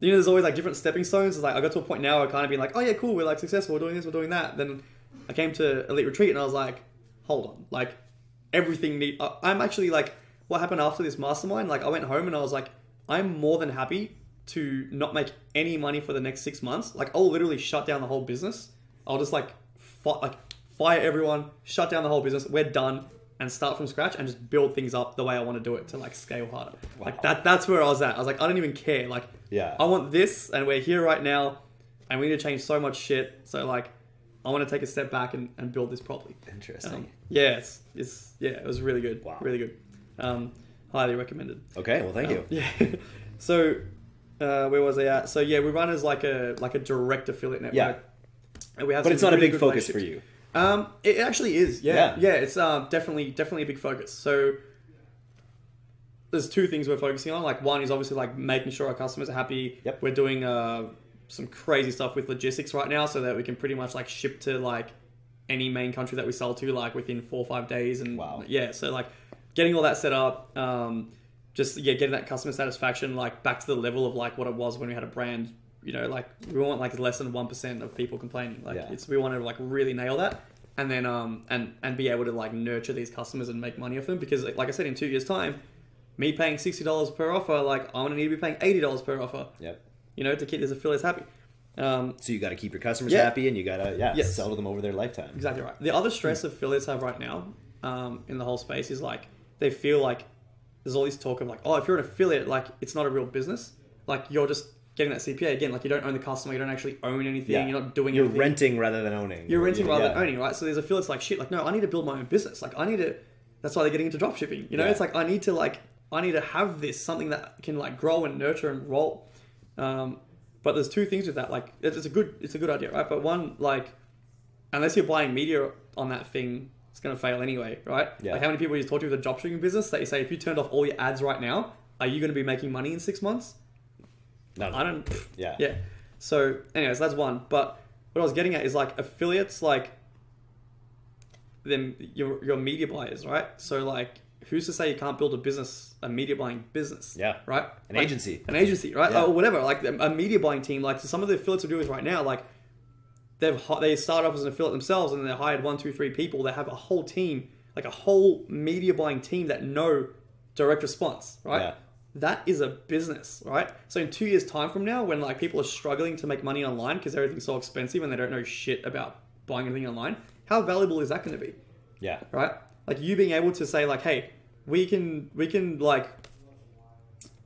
Speaker 1: you know there's always like different stepping stones it's like i got to a point now where I kind of being like oh yeah cool we're like successful we're doing this we're doing that then i came to elite retreat and i was like hold on like everything need I- i'm actually like what happened after this mastermind like i went home and i was like i'm more than happy to not make any money for the next six months like i'll literally shut down the whole business i'll just like fi- like fire everyone shut down the whole business we're done and start from scratch and just build things up the way I want to do it to like scale harder. Like that that's where I was at. I was like, I don't even care. Like
Speaker 2: Yeah.
Speaker 1: I want this and we're here right now and we need to change so much shit. So like I want to take a step back and, and build this properly.
Speaker 2: Interesting.
Speaker 1: Um, yeah, it's, it's yeah, it was really good.
Speaker 2: Wow.
Speaker 1: Really good. Um, highly recommended.
Speaker 2: okay. Well, thank
Speaker 1: Um,
Speaker 2: you.
Speaker 1: Yeah. so uh, where was I at? So yeah, we run as like a like a direct affiliate network.
Speaker 2: Yeah.
Speaker 1: And we have
Speaker 2: But it's not a big focus for you.
Speaker 1: Um, it actually is. Yeah,
Speaker 2: Yeah.
Speaker 1: yeah. it's um, definitely definitely a big focus. So there's two things we're focusing on. Like one is obviously like making sure our customers are happy.
Speaker 2: Yep.
Speaker 1: We're doing uh, some crazy stuff with logistics right now, so that we can pretty much like ship to like any main country that we sell to like within four or five days. And
Speaker 2: Wow.
Speaker 1: yeah, so like getting all that set up. Um, just yeah, getting that customer satisfaction like back to the level of like what it was when we had a brand. You know, like we want like less than one percent of people complaining. Like
Speaker 2: Yeah.
Speaker 1: it's we want to like really nail that, and then um and and be able to like nurture these customers and make money off them because like, I said, in two years' time, me paying sixty dollars per offer, like I'm gonna need to be paying eighty dollars per offer.
Speaker 2: Yep.
Speaker 1: You know, to keep these affiliates happy. Um,
Speaker 2: So you got to keep your customers
Speaker 1: Yeah.
Speaker 2: happy, and you got to yeah
Speaker 1: Yes.
Speaker 2: sell to them over their lifetime.
Speaker 1: Exactly right. The other stress affiliates have right now um, in the whole space is like they feel like there's all this talk of like, oh, if you're an affiliate, like it's not a real business. Like you're just getting that CPA again. Like you don't own the customer, you don't actually own anything.
Speaker 2: Yeah.
Speaker 1: You're not doing
Speaker 2: You're
Speaker 1: anything.
Speaker 2: renting rather than owning.
Speaker 1: You're renting
Speaker 2: Yeah.
Speaker 1: rather than owning, right? So there's affiliates like shit. Like no, I need to build my own business. Like I need to. That's why they're getting into dropshipping. You know,
Speaker 2: Yeah.
Speaker 1: it's like I need to like I need to have this something that can like grow and nurture and roll. Um, but there's two things with that. Like it's it's a good it's a good idea, right? But one like unless you're buying media on that thing, it's gonna fail anyway, right?
Speaker 2: Yeah.
Speaker 1: Like how many people you talk to with a dropshipping business that you say if you turned off all your ads right now, are you gonna be making money in six months?
Speaker 2: No.
Speaker 1: I don't.
Speaker 2: Yeah.
Speaker 1: Yeah. So, anyways, that's one. But what I was getting at is like affiliates, like them your your media buyers, right? So like, who's to say you can't build a business, a media buying business?
Speaker 2: Yeah.
Speaker 1: Right.
Speaker 2: An
Speaker 1: Like,
Speaker 2: agency.
Speaker 1: An agency, right?
Speaker 2: Yeah.
Speaker 1: Or whatever. Like a media buying team. Like some of the affiliates are doing right now, like. They've they start off as an affiliate themselves, and they hired one, two, three people. They have a whole team, like a whole media buying team that know direct response, right?
Speaker 2: Yeah.
Speaker 1: that is a business, right? So in two years' time from now, when like people are struggling to make money online because everything's so expensive and they don't know shit about buying anything online, how valuable is that going to be,
Speaker 2: Yeah.
Speaker 1: right? Like you being able to say like, hey, we can we can like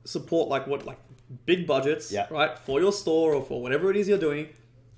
Speaker 1: support like what like big budgets,
Speaker 2: Yeah.
Speaker 1: right, for your store or for whatever it is you're doing,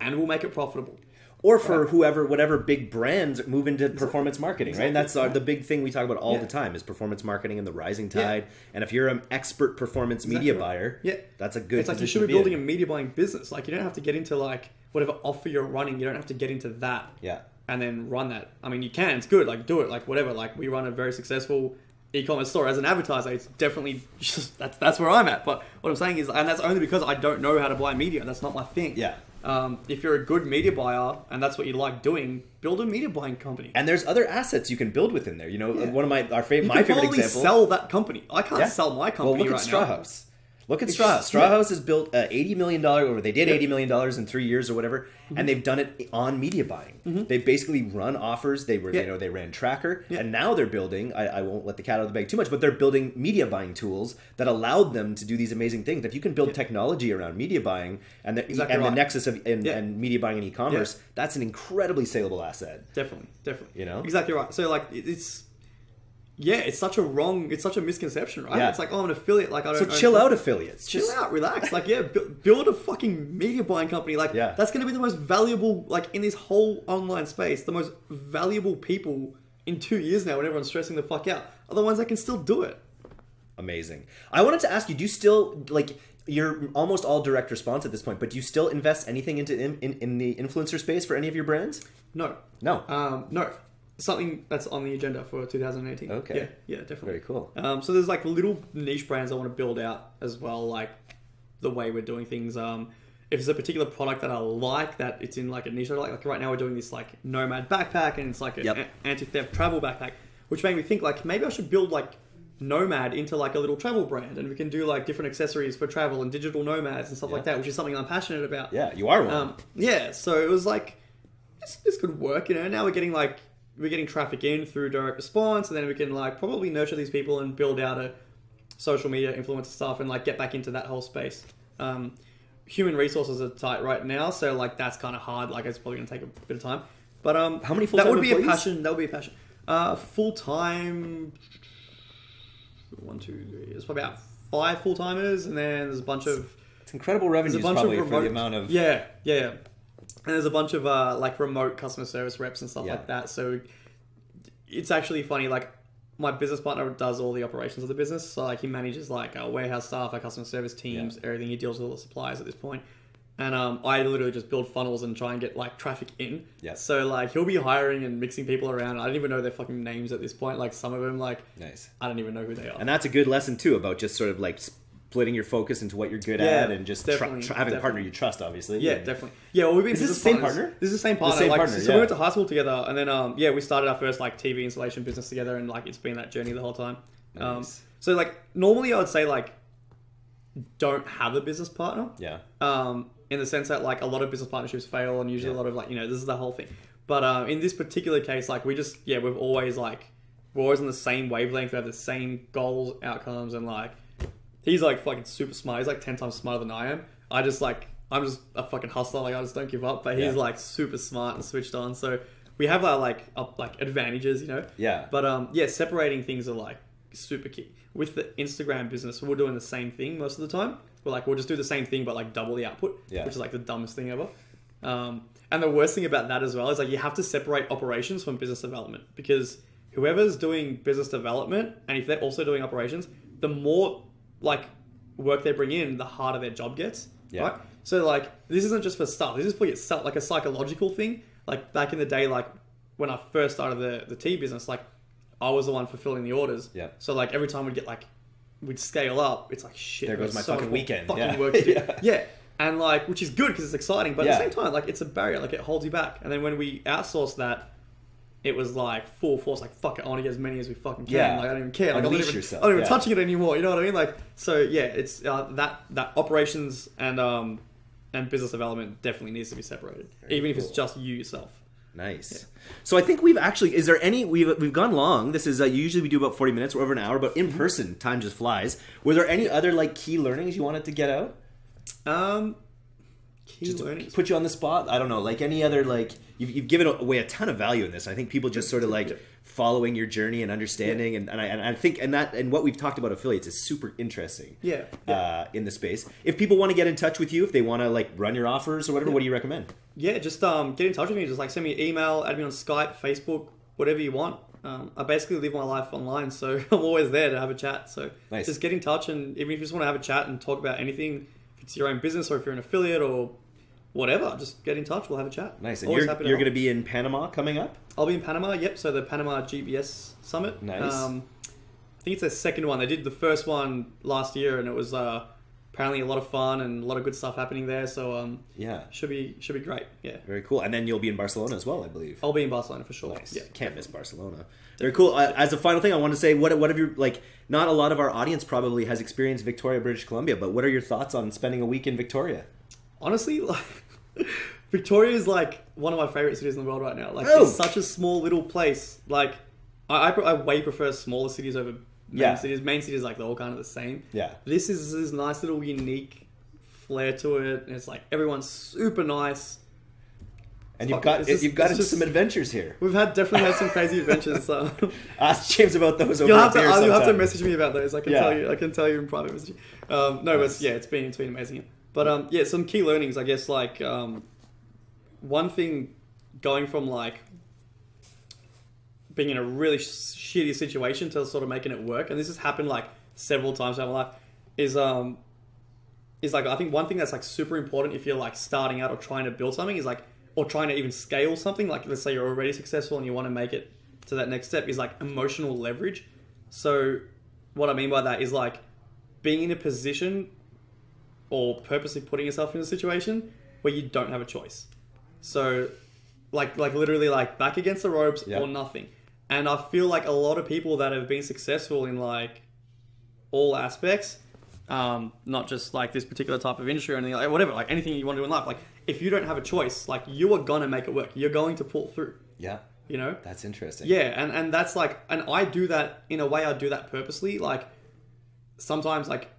Speaker 1: and we'll make it profitable.
Speaker 2: Or for whoever, whatever big brands move into performance marketing, right? And that's uh,
Speaker 1: our,
Speaker 2: the big thing we talk about all
Speaker 1: Yeah.
Speaker 2: the time is performance marketing and the rising
Speaker 1: Yeah.
Speaker 2: tide. And if you're an expert performance media buyer,
Speaker 1: Yeah.
Speaker 2: that's a good.
Speaker 1: it's like you should be
Speaker 2: to
Speaker 1: building
Speaker 2: in.
Speaker 1: a media buying business. Like you don't have to get into like whatever offer you're running. You don't have to get into that.
Speaker 2: Yeah.
Speaker 1: and then run that. I mean, you can. It's good. Like do it. Like whatever. Like we run a very successful e-commerce store as an advertiser. It's definitely just that's that's where I'm at. But what I'm saying is, and that's only because I don't know how to buy media. That's not my thing.
Speaker 2: Yeah.
Speaker 1: Um, if you're a good media buyer and that's what you like doing, build a media buying company.
Speaker 2: And there's other assets you can build within there. You know,
Speaker 1: Yeah.
Speaker 2: one of my our favorite
Speaker 1: you
Speaker 2: my favorite example.
Speaker 1: sell that company. I can't
Speaker 2: Yeah.
Speaker 1: sell my
Speaker 2: well,
Speaker 1: company
Speaker 2: look
Speaker 1: right
Speaker 2: at Straw
Speaker 1: now.
Speaker 2: House. Look at Straw House. Straw. House has built uh, eighty million dollar, or they did eighty million dollars in three years or whatever, and they've done it on media buying. They basically run offers. They were,
Speaker 1: Mm-hmm. Yeah.
Speaker 2: you know, they ran Tracker,
Speaker 1: Yeah.
Speaker 2: and now they're building. I, I won't let the cat out of the bag too much, but they're building media buying tools that allowed them to do these amazing things. If you can build technology around media buying and the
Speaker 1: Exactly
Speaker 2: and the nexus of and,
Speaker 1: Yeah.
Speaker 2: and media buying and e-commerce, that's an incredibly saleable asset.
Speaker 1: Definitely, definitely.
Speaker 2: You know?
Speaker 1: exactly right. So like it's. Yeah, it's such a wrong, it's such a misconception, right?
Speaker 2: Yeah.
Speaker 1: It's like, oh, I'm an affiliate, like I don't. own
Speaker 2: chill out,
Speaker 1: company.
Speaker 2: affiliates.
Speaker 1: chill
Speaker 2: Just
Speaker 1: out, relax. Like, yeah, bu- build a fucking media buying company. Like,
Speaker 2: Yeah.
Speaker 1: that's going to be the most valuable, like, in this whole online space, the most valuable people in two years now when everyone's stressing the fuck out are the ones that can still do it.
Speaker 2: Amazing. I wanted to ask you, do you still like you're almost all direct response at this point, but do you still invest anything into in, in, in the influencer space for any of your brands?
Speaker 1: No,
Speaker 2: No.
Speaker 1: um, no, something that's on the agenda for 2018.
Speaker 2: Okay.
Speaker 1: Yeah, yeah, definitely.
Speaker 2: Very cool.
Speaker 1: Um, so there's like little niche brands I want to build out as well, like the way we're doing things. Um, if there's a particular product that I like that it's in like a niche, I like like right now we're doing this like nomad backpack and it's like an
Speaker 2: Yep.
Speaker 1: a- anti-theft travel backpack, which made me think like maybe I should build like nomad into like a little travel brand and we can do like different accessories for travel and digital nomads and stuff like that, which is something I'm passionate about.
Speaker 2: Yeah, you are one.
Speaker 1: Um, yeah, so it was like this, this could work, you know. Now we're getting like we're getting traffic in through direct response, and then we can like probably nurture these people and build out a social media influencer stuff and like get back into that whole space. Um, human resources are tight right now, so like that's kind of hard. Like it's probably gonna take a bit of time, but um,
Speaker 2: How many
Speaker 1: that
Speaker 2: full-time That
Speaker 1: would be a passion. That would be a passion. Uh, full time. One, two, three. It's probably about five full timers, and then there's a bunch of
Speaker 2: it's incredible
Speaker 1: there's
Speaker 2: revenues
Speaker 1: a bunch
Speaker 2: probably
Speaker 1: of remote,
Speaker 2: for the amount of
Speaker 1: yeah, yeah, yeah. And there's a bunch of uh, like remote customer service reps and stuff
Speaker 2: Yeah.
Speaker 1: like that. So it's actually funny. Like my business partner does all the operations of the business. So like he manages like our warehouse staff, our customer service teams, everything. He deals with all the suppliers at this point. And um, I literally just build funnels and try and get like traffic in.
Speaker 2: Yeah.
Speaker 1: So like he'll be hiring and mixing people around. I don't even know their fucking names at this point. Like some of them, like
Speaker 2: nice.
Speaker 1: I don't even know who they are.
Speaker 2: And that's a good lesson too about just sort of like splitting your focus into what you're good
Speaker 1: Yeah,
Speaker 2: at and just tr- tr- having a partner you trust, obviously.
Speaker 1: Yeah, definitely. Yeah, well, we've been
Speaker 2: Is this the same
Speaker 1: partners.
Speaker 2: partner?
Speaker 1: This is the same partner.
Speaker 2: The same
Speaker 1: like,
Speaker 2: partner,
Speaker 1: so
Speaker 2: yeah.
Speaker 1: we went to high school together, and then um, yeah, we started our first like TV installation business together, and like it's been that journey the whole time. Um,
Speaker 2: Nice.
Speaker 1: so like normally I would say like don't have a business partner,
Speaker 2: Yeah.
Speaker 1: um, in the sense that like a lot of business partnerships fail, and usually a lot of like you know this is the whole thing. But uh, in this particular case, like we just yeah we've always like we're always on the same wavelength. We have the same goals, outcomes, and like he's like fucking super smart. He's like ten times smarter than I am. I just like I'm just a fucking hustler. Like I just don't give up. But he's
Speaker 2: Yeah.
Speaker 1: like super smart and switched on. So we have our like up like advantages, you know.
Speaker 2: Yeah.
Speaker 1: But um yeah, separating things are like super key. With the Instagram business, we're doing the same thing most of the time. We're like we'll just do the same thing but like double the output,
Speaker 2: Yeah.
Speaker 1: which is like the dumbest thing ever. Um, and the worst thing about that as well is like you have to separate operations from business development because whoever's doing business development and if they're also doing operations, the more like work they bring in, the harder their job gets.
Speaker 2: Yeah.
Speaker 1: Right. So like this isn't just for stuff. This is for yourself, like a psychological thing. Like back in the day, like when I first started the the tea business, like I was the one fulfilling the orders.
Speaker 2: Yeah.
Speaker 1: So like every time we'd get like we'd scale up, it's like shit.
Speaker 2: There goes my
Speaker 1: so
Speaker 2: fucking weekend.
Speaker 1: Fucking
Speaker 2: Yeah.
Speaker 1: work to do.
Speaker 2: Yeah.
Speaker 1: yeah. And like, which is good because it's exciting, but
Speaker 2: Yeah.
Speaker 1: at the same time, like, it's a barrier. Like, it holds you back. And then when we outsource that, it was like full force. Like, fuck it, I want to get as many as we fucking can.
Speaker 2: Yeah.
Speaker 1: Like, I don't even care. Like, I'm not even,
Speaker 2: yourself,
Speaker 1: I'm not even
Speaker 2: yeah.
Speaker 1: touching it anymore. You know what I mean? Like, so yeah, it's uh, that that operations and um and business development definitely needs to be separated,
Speaker 2: Very
Speaker 1: even if it's just you yourself.
Speaker 2: Nice. So I think we've actually. Is there any? We've we've gone long. This is uh, usually we do about forty minutes. We're over an hour, but in person, time just flies. Were there any other like key learnings you wanted to get out?
Speaker 1: Um, key
Speaker 2: Just
Speaker 1: learnings.
Speaker 2: put you on the spot. I don't know. Like any other like you've, you've given away a ton of value in this. I think people just sort of like
Speaker 1: Yeah.
Speaker 2: following your journey and understanding, and, and I and I think and that and what we've talked about affiliates is super interesting.
Speaker 1: Yeah. yeah.
Speaker 2: Uh, in the space. If people want to get in touch with you, if they want to like run your offers or whatever, what do you recommend?
Speaker 1: Yeah, just um, get in touch with me. Just like send me an email, add me on Skype, Facebook, whatever you want. Um, I basically live my life online, so I'm always there to have a chat. So
Speaker 2: Nice.
Speaker 1: just get in touch, and even if you just want to have a chat and talk about anything, if it's your own business or if you're an affiliate or whatever, just get in touch. We'll have a chat.
Speaker 2: Nice. And
Speaker 1: Always
Speaker 2: you're you're going to be in Panama coming up.
Speaker 1: I'll be in Panama. Yep. So the Panama GBS Summit.
Speaker 2: Nice.
Speaker 1: Um, I think it's their second one. They did the first one last year, and it was uh, apparently a lot of fun and a lot of good stuff happening there. So um,
Speaker 2: Yeah.
Speaker 1: should be should be great. Yeah.
Speaker 2: Very cool. And then you'll be in Barcelona as well, I believe.
Speaker 1: I'll be in Barcelona for sure.
Speaker 2: Nice.
Speaker 1: Yeah.
Speaker 2: Can't miss Barcelona. Very cool. Uh, as a final thing, I want to say, what what have you like? Not a lot of our audience probably has experienced Victoria, British Columbia, but what are your thoughts on spending a week in Victoria?
Speaker 1: Honestly, like Victoria is like one of my favorite cities in the world right now. Like
Speaker 2: Oh.
Speaker 1: it's such a small little place. Like I, I, I way prefer smaller cities over main
Speaker 2: Yeah.
Speaker 1: cities. Main cities like they're all kind of the same.
Speaker 2: Yeah.
Speaker 1: This is this nice little unique flair to it, and it's like everyone's super nice.
Speaker 2: And you've got
Speaker 1: just-
Speaker 2: you've got into
Speaker 1: just-
Speaker 2: some adventures here.
Speaker 1: We've had definitely had some crazy adventures. So
Speaker 2: Ask James about those over
Speaker 1: you'll have to you'll have to message me about those. I can
Speaker 2: Yeah.
Speaker 1: tell you. I can tell you in private message. Um, no,
Speaker 2: Nice.
Speaker 1: but yeah, it's been it's been amazing. But um, yeah, some key learnings, I guess. Like um, one thing, going from like being in a really sh- shitty situation to sort of making it work, and this has happened like several times in my life, is um, is like I think one thing that's like super important if you're like starting out or trying to build something is like or trying to even scale something like let's say you're already successful and you want to make it to that next step is like emotional leverage. So what I mean by that is like being in a position or purposely putting yourself in a situation where you don't have a choice. So like like literally like back against the ropes
Speaker 2: Yeah.
Speaker 1: or nothing. And I feel like a lot of people that have been successful in like all aspects, um, not just like this particular type of industry or anything like whatever, like anything you want to do in life. Like if you don't have a choice, like you are gonna make it work. You're going to pull through.
Speaker 2: Yeah,
Speaker 1: You know?
Speaker 2: that's interesting.
Speaker 1: Yeah, and and that's like, and I do that in a way. I do that purposely. Like sometimes, like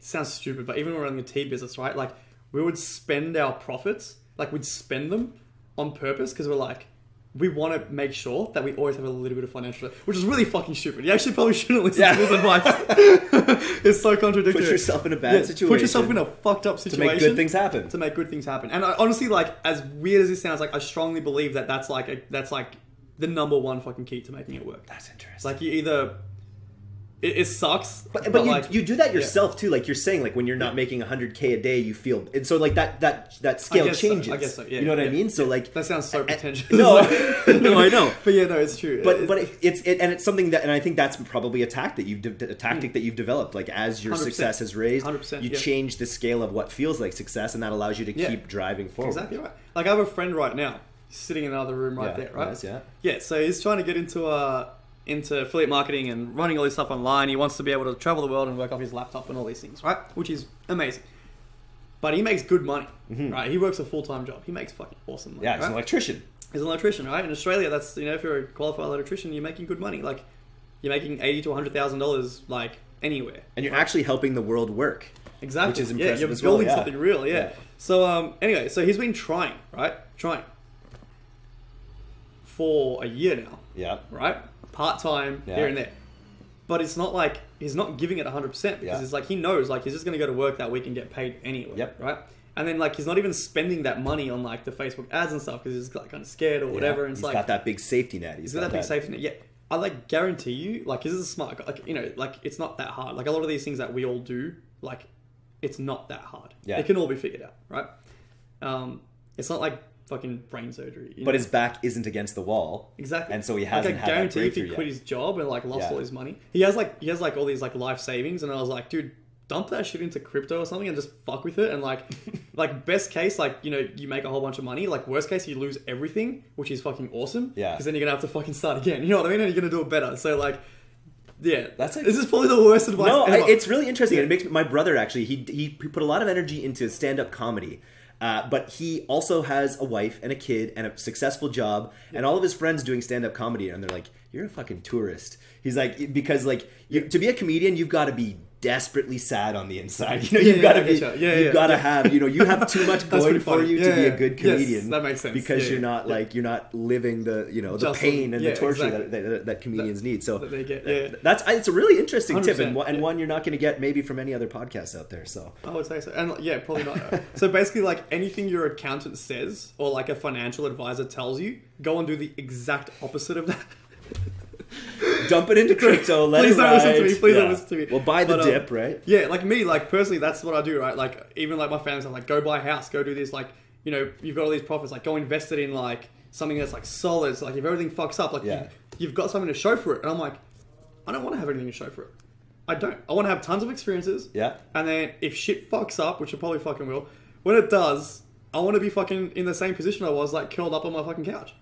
Speaker 1: sounds stupid, but even when we're running a tea business, right? Like we would spend our profits, like we'd spend them on purpose because we're like. We want to make sure that we always have a little bit of financial, which is really fucking stupid. You actually probably shouldn't listen
Speaker 2: Yeah.
Speaker 1: to this advice. it's so contradictory.
Speaker 2: Put yourself in a bad
Speaker 1: Yeah,
Speaker 2: situation.
Speaker 1: Put yourself in a fucked up situation to
Speaker 2: make good things happen.
Speaker 1: to make good things happen. And I, honestly, like as weird as this sounds, like I strongly believe that that's like a, that's like the number one fucking key to making it work.
Speaker 2: That's interesting.
Speaker 1: Like you either it, it sucks,
Speaker 2: But, but, you,
Speaker 1: like
Speaker 2: you do that
Speaker 1: yeah.
Speaker 2: yourself too. Like you're saying, like when you're not making 100k a day, you feel, and so like that that that scale
Speaker 1: guess so,
Speaker 2: changes.
Speaker 1: I guess so, yeah,
Speaker 2: you know what I
Speaker 1: yeah,
Speaker 2: mean? So like
Speaker 1: That sounds so
Speaker 2: and-
Speaker 1: pretentious.
Speaker 2: No, no, I know.
Speaker 1: but yeah, no, it's true.
Speaker 2: But
Speaker 1: It-
Speaker 2: but it, it's it, and it's something that, and I think that's probably a tactic that you've de- a tactic that you've developed. Like as your
Speaker 1: 100%.
Speaker 2: success has raised,
Speaker 1: 100%,
Speaker 2: you
Speaker 1: yeah.
Speaker 2: change the scale of what feels like success, and that allows you to
Speaker 1: Yeah.
Speaker 2: keep driving forward.
Speaker 1: exactly right. Like I have a friend right now, sitting in another room right
Speaker 2: Yeah,
Speaker 1: there, right?
Speaker 2: nice, yeah.
Speaker 1: Yeah, so he's trying to get into uh into affiliate marketing and running all this stuff online. He wants to be able to travel the world and work off his laptop and all these things, right? Which is amazing. But he makes good money, right? He works a full time job. He makes fucking awesome money.
Speaker 2: Mm-hmm. Yeah, he's
Speaker 1: right?
Speaker 2: an electrician.
Speaker 1: He's an electrician, right? In Australia, that's you know, if you're a qualified electrician, you're making good money. Like you're making eighty to hundred thousand dollars, like anywhere.
Speaker 2: And you're actually helping the world work.
Speaker 1: Exactly.
Speaker 2: Which is impressive.
Speaker 1: yeah,
Speaker 2: you're well,
Speaker 1: building
Speaker 2: yeah.
Speaker 1: something real. Yeah.
Speaker 2: Yeah.
Speaker 1: So um, anyway, so he's been trying, right? Trying for a year now,
Speaker 2: Yeah.
Speaker 1: right? Part time
Speaker 2: Yeah.
Speaker 1: here and there, but it's not like he's not giving it hundred percent because
Speaker 2: Yeah.
Speaker 1: it's like he knows like he's just going to go to work that week and get paid anyway.
Speaker 2: Yep.
Speaker 1: Right. And then like he's not even spending that money on like the Facebook ads and stuff because he's like kind of scared or whatever. And it's
Speaker 2: He's
Speaker 1: like
Speaker 2: got that big safety net.
Speaker 1: He's got that big safety net. Yeah, I like guarantee you, like this is a smart. guy. Like you know, like it's not that hard. Like a lot of these things that we all do, like it's not that hard.
Speaker 2: Yeah.
Speaker 1: it can all be figured out, right? Um, it's not like fucking brain surgery. you
Speaker 2: But
Speaker 1: know?
Speaker 2: his back isn't against the wall.
Speaker 1: exactly,
Speaker 2: and so he hasn't
Speaker 1: I
Speaker 2: had that
Speaker 1: guarantee if he
Speaker 2: breakthrough
Speaker 1: quit
Speaker 2: yet.
Speaker 1: his job and like lost
Speaker 2: Yeah.
Speaker 1: all his money, he has like he has like all these like life savings, and I was like, dude. Dump that shit into crypto or something and just fuck with it and like, like best case like you know you make a whole bunch of money. Like worst case you lose everything, which is fucking awesome.
Speaker 2: Yeah.
Speaker 1: Because then you're gonna have to fucking start again. You know what I mean? And you're gonna do it better. So like, yeah,
Speaker 2: That's a-
Speaker 1: this is probably the worst advice.
Speaker 2: No,
Speaker 1: ever.
Speaker 2: I, it's really interesting. It makes my brother actually. He he put a lot of energy into stand up comedy. Uh, but he also has a wife and a kid and a successful job, and all of his friends doing stand up comedy, and they're like, "You're a fucking tourist." He's like, because like you, to be a comedian, you've got to be desperately sad on the inside. You know,
Speaker 1: Yeah,
Speaker 2: you've got to be,
Speaker 1: you. Yeah,
Speaker 2: you've
Speaker 1: yeah,
Speaker 2: got to
Speaker 1: yeah.
Speaker 2: have, you know, you have too much going for you
Speaker 1: Yeah,
Speaker 2: to be a good
Speaker 1: Yes,
Speaker 2: comedian.
Speaker 1: that makes sense.
Speaker 2: because
Speaker 1: Yeah,
Speaker 2: you're not
Speaker 1: yeah.
Speaker 2: like you're not living the you know the
Speaker 1: Just-
Speaker 2: pain and
Speaker 1: yeah,
Speaker 2: the torture
Speaker 1: exactly.
Speaker 2: that, that, that comedians need. So
Speaker 1: that they get, yeah.
Speaker 2: that's it's a really interesting tip and, and
Speaker 1: yeah.
Speaker 2: one you're not going to get maybe from any other podcast out there. So
Speaker 1: I would say so. And yeah, probably not. so basically, like anything your accountant says or like a financial advisor tells you, go and do the exact opposite of that.
Speaker 2: Dump it into crypto. Let
Speaker 1: Please
Speaker 2: it
Speaker 1: don't listen to me. Please don't listen to me.
Speaker 2: Well, buy the
Speaker 1: But, um,
Speaker 2: dip, right?
Speaker 1: Yeah, like me, like personally, that's what I do, right? Like even like my family's like, go buy a house, go do this. Like you know, you've got all these profits, like go invest it in like something that's like solid. So like if everything fucks up, like
Speaker 2: Yeah.
Speaker 1: you, you've got something to show for it. And I'm like, I don't want to have anything to show for it. I don't. I want to have tons of experiences.
Speaker 2: Yeah.
Speaker 1: And then if shit fucks up, which it probably fucking will, when it does, I want to be fucking in the same position I was, like curled up on my fucking couch,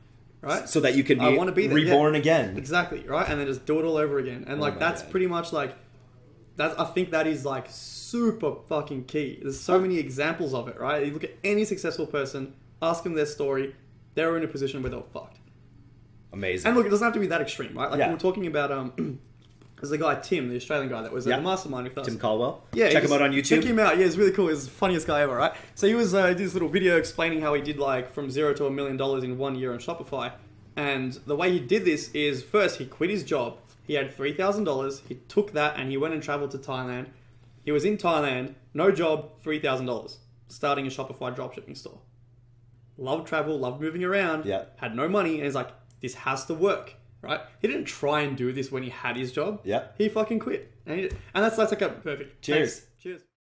Speaker 1: right?
Speaker 2: So that you can be,
Speaker 1: I wanna be there, yeah.
Speaker 2: reborn again.
Speaker 1: Exactly, right? And then just do it all over again. And like that's
Speaker 2: God.
Speaker 1: pretty much like that's I think that is like super fucking key. There's so many examples of it, right? You look at any successful person, ask them their story, they're in a position where they're fucked.
Speaker 2: Amazing.
Speaker 1: And look, it doesn't have to be that extreme, right? Like
Speaker 2: Yeah.
Speaker 1: we we're talking about um there's a guy Tim, the Australian guy that was at
Speaker 2: Yeah.
Speaker 1: the mastermind with us.
Speaker 2: Tim Caldwell.
Speaker 1: Yeah,
Speaker 2: check him out on YouTube.
Speaker 1: Check him out. Yeah, he's really cool. He's the funniest guy ever, right? So he was uh, did this little video explaining how he did like from zero to a million dollars in one year on Shopify. And the way he did this is first he quit his job. He had three thousand dollars. He took that and he went and traveled to Thailand. He was in Thailand, no job, three thousand dollars, starting a Shopify dropshipping store. Loved travel, loved moving around.
Speaker 2: Yeah.
Speaker 1: Had no money, and he's like, this has to work, right? He didn't try and do this when he had his job.
Speaker 2: Yeah.
Speaker 1: He fucking quit, and, he, and that's that's like a perfect.
Speaker 2: Cheers.
Speaker 1: Thanks.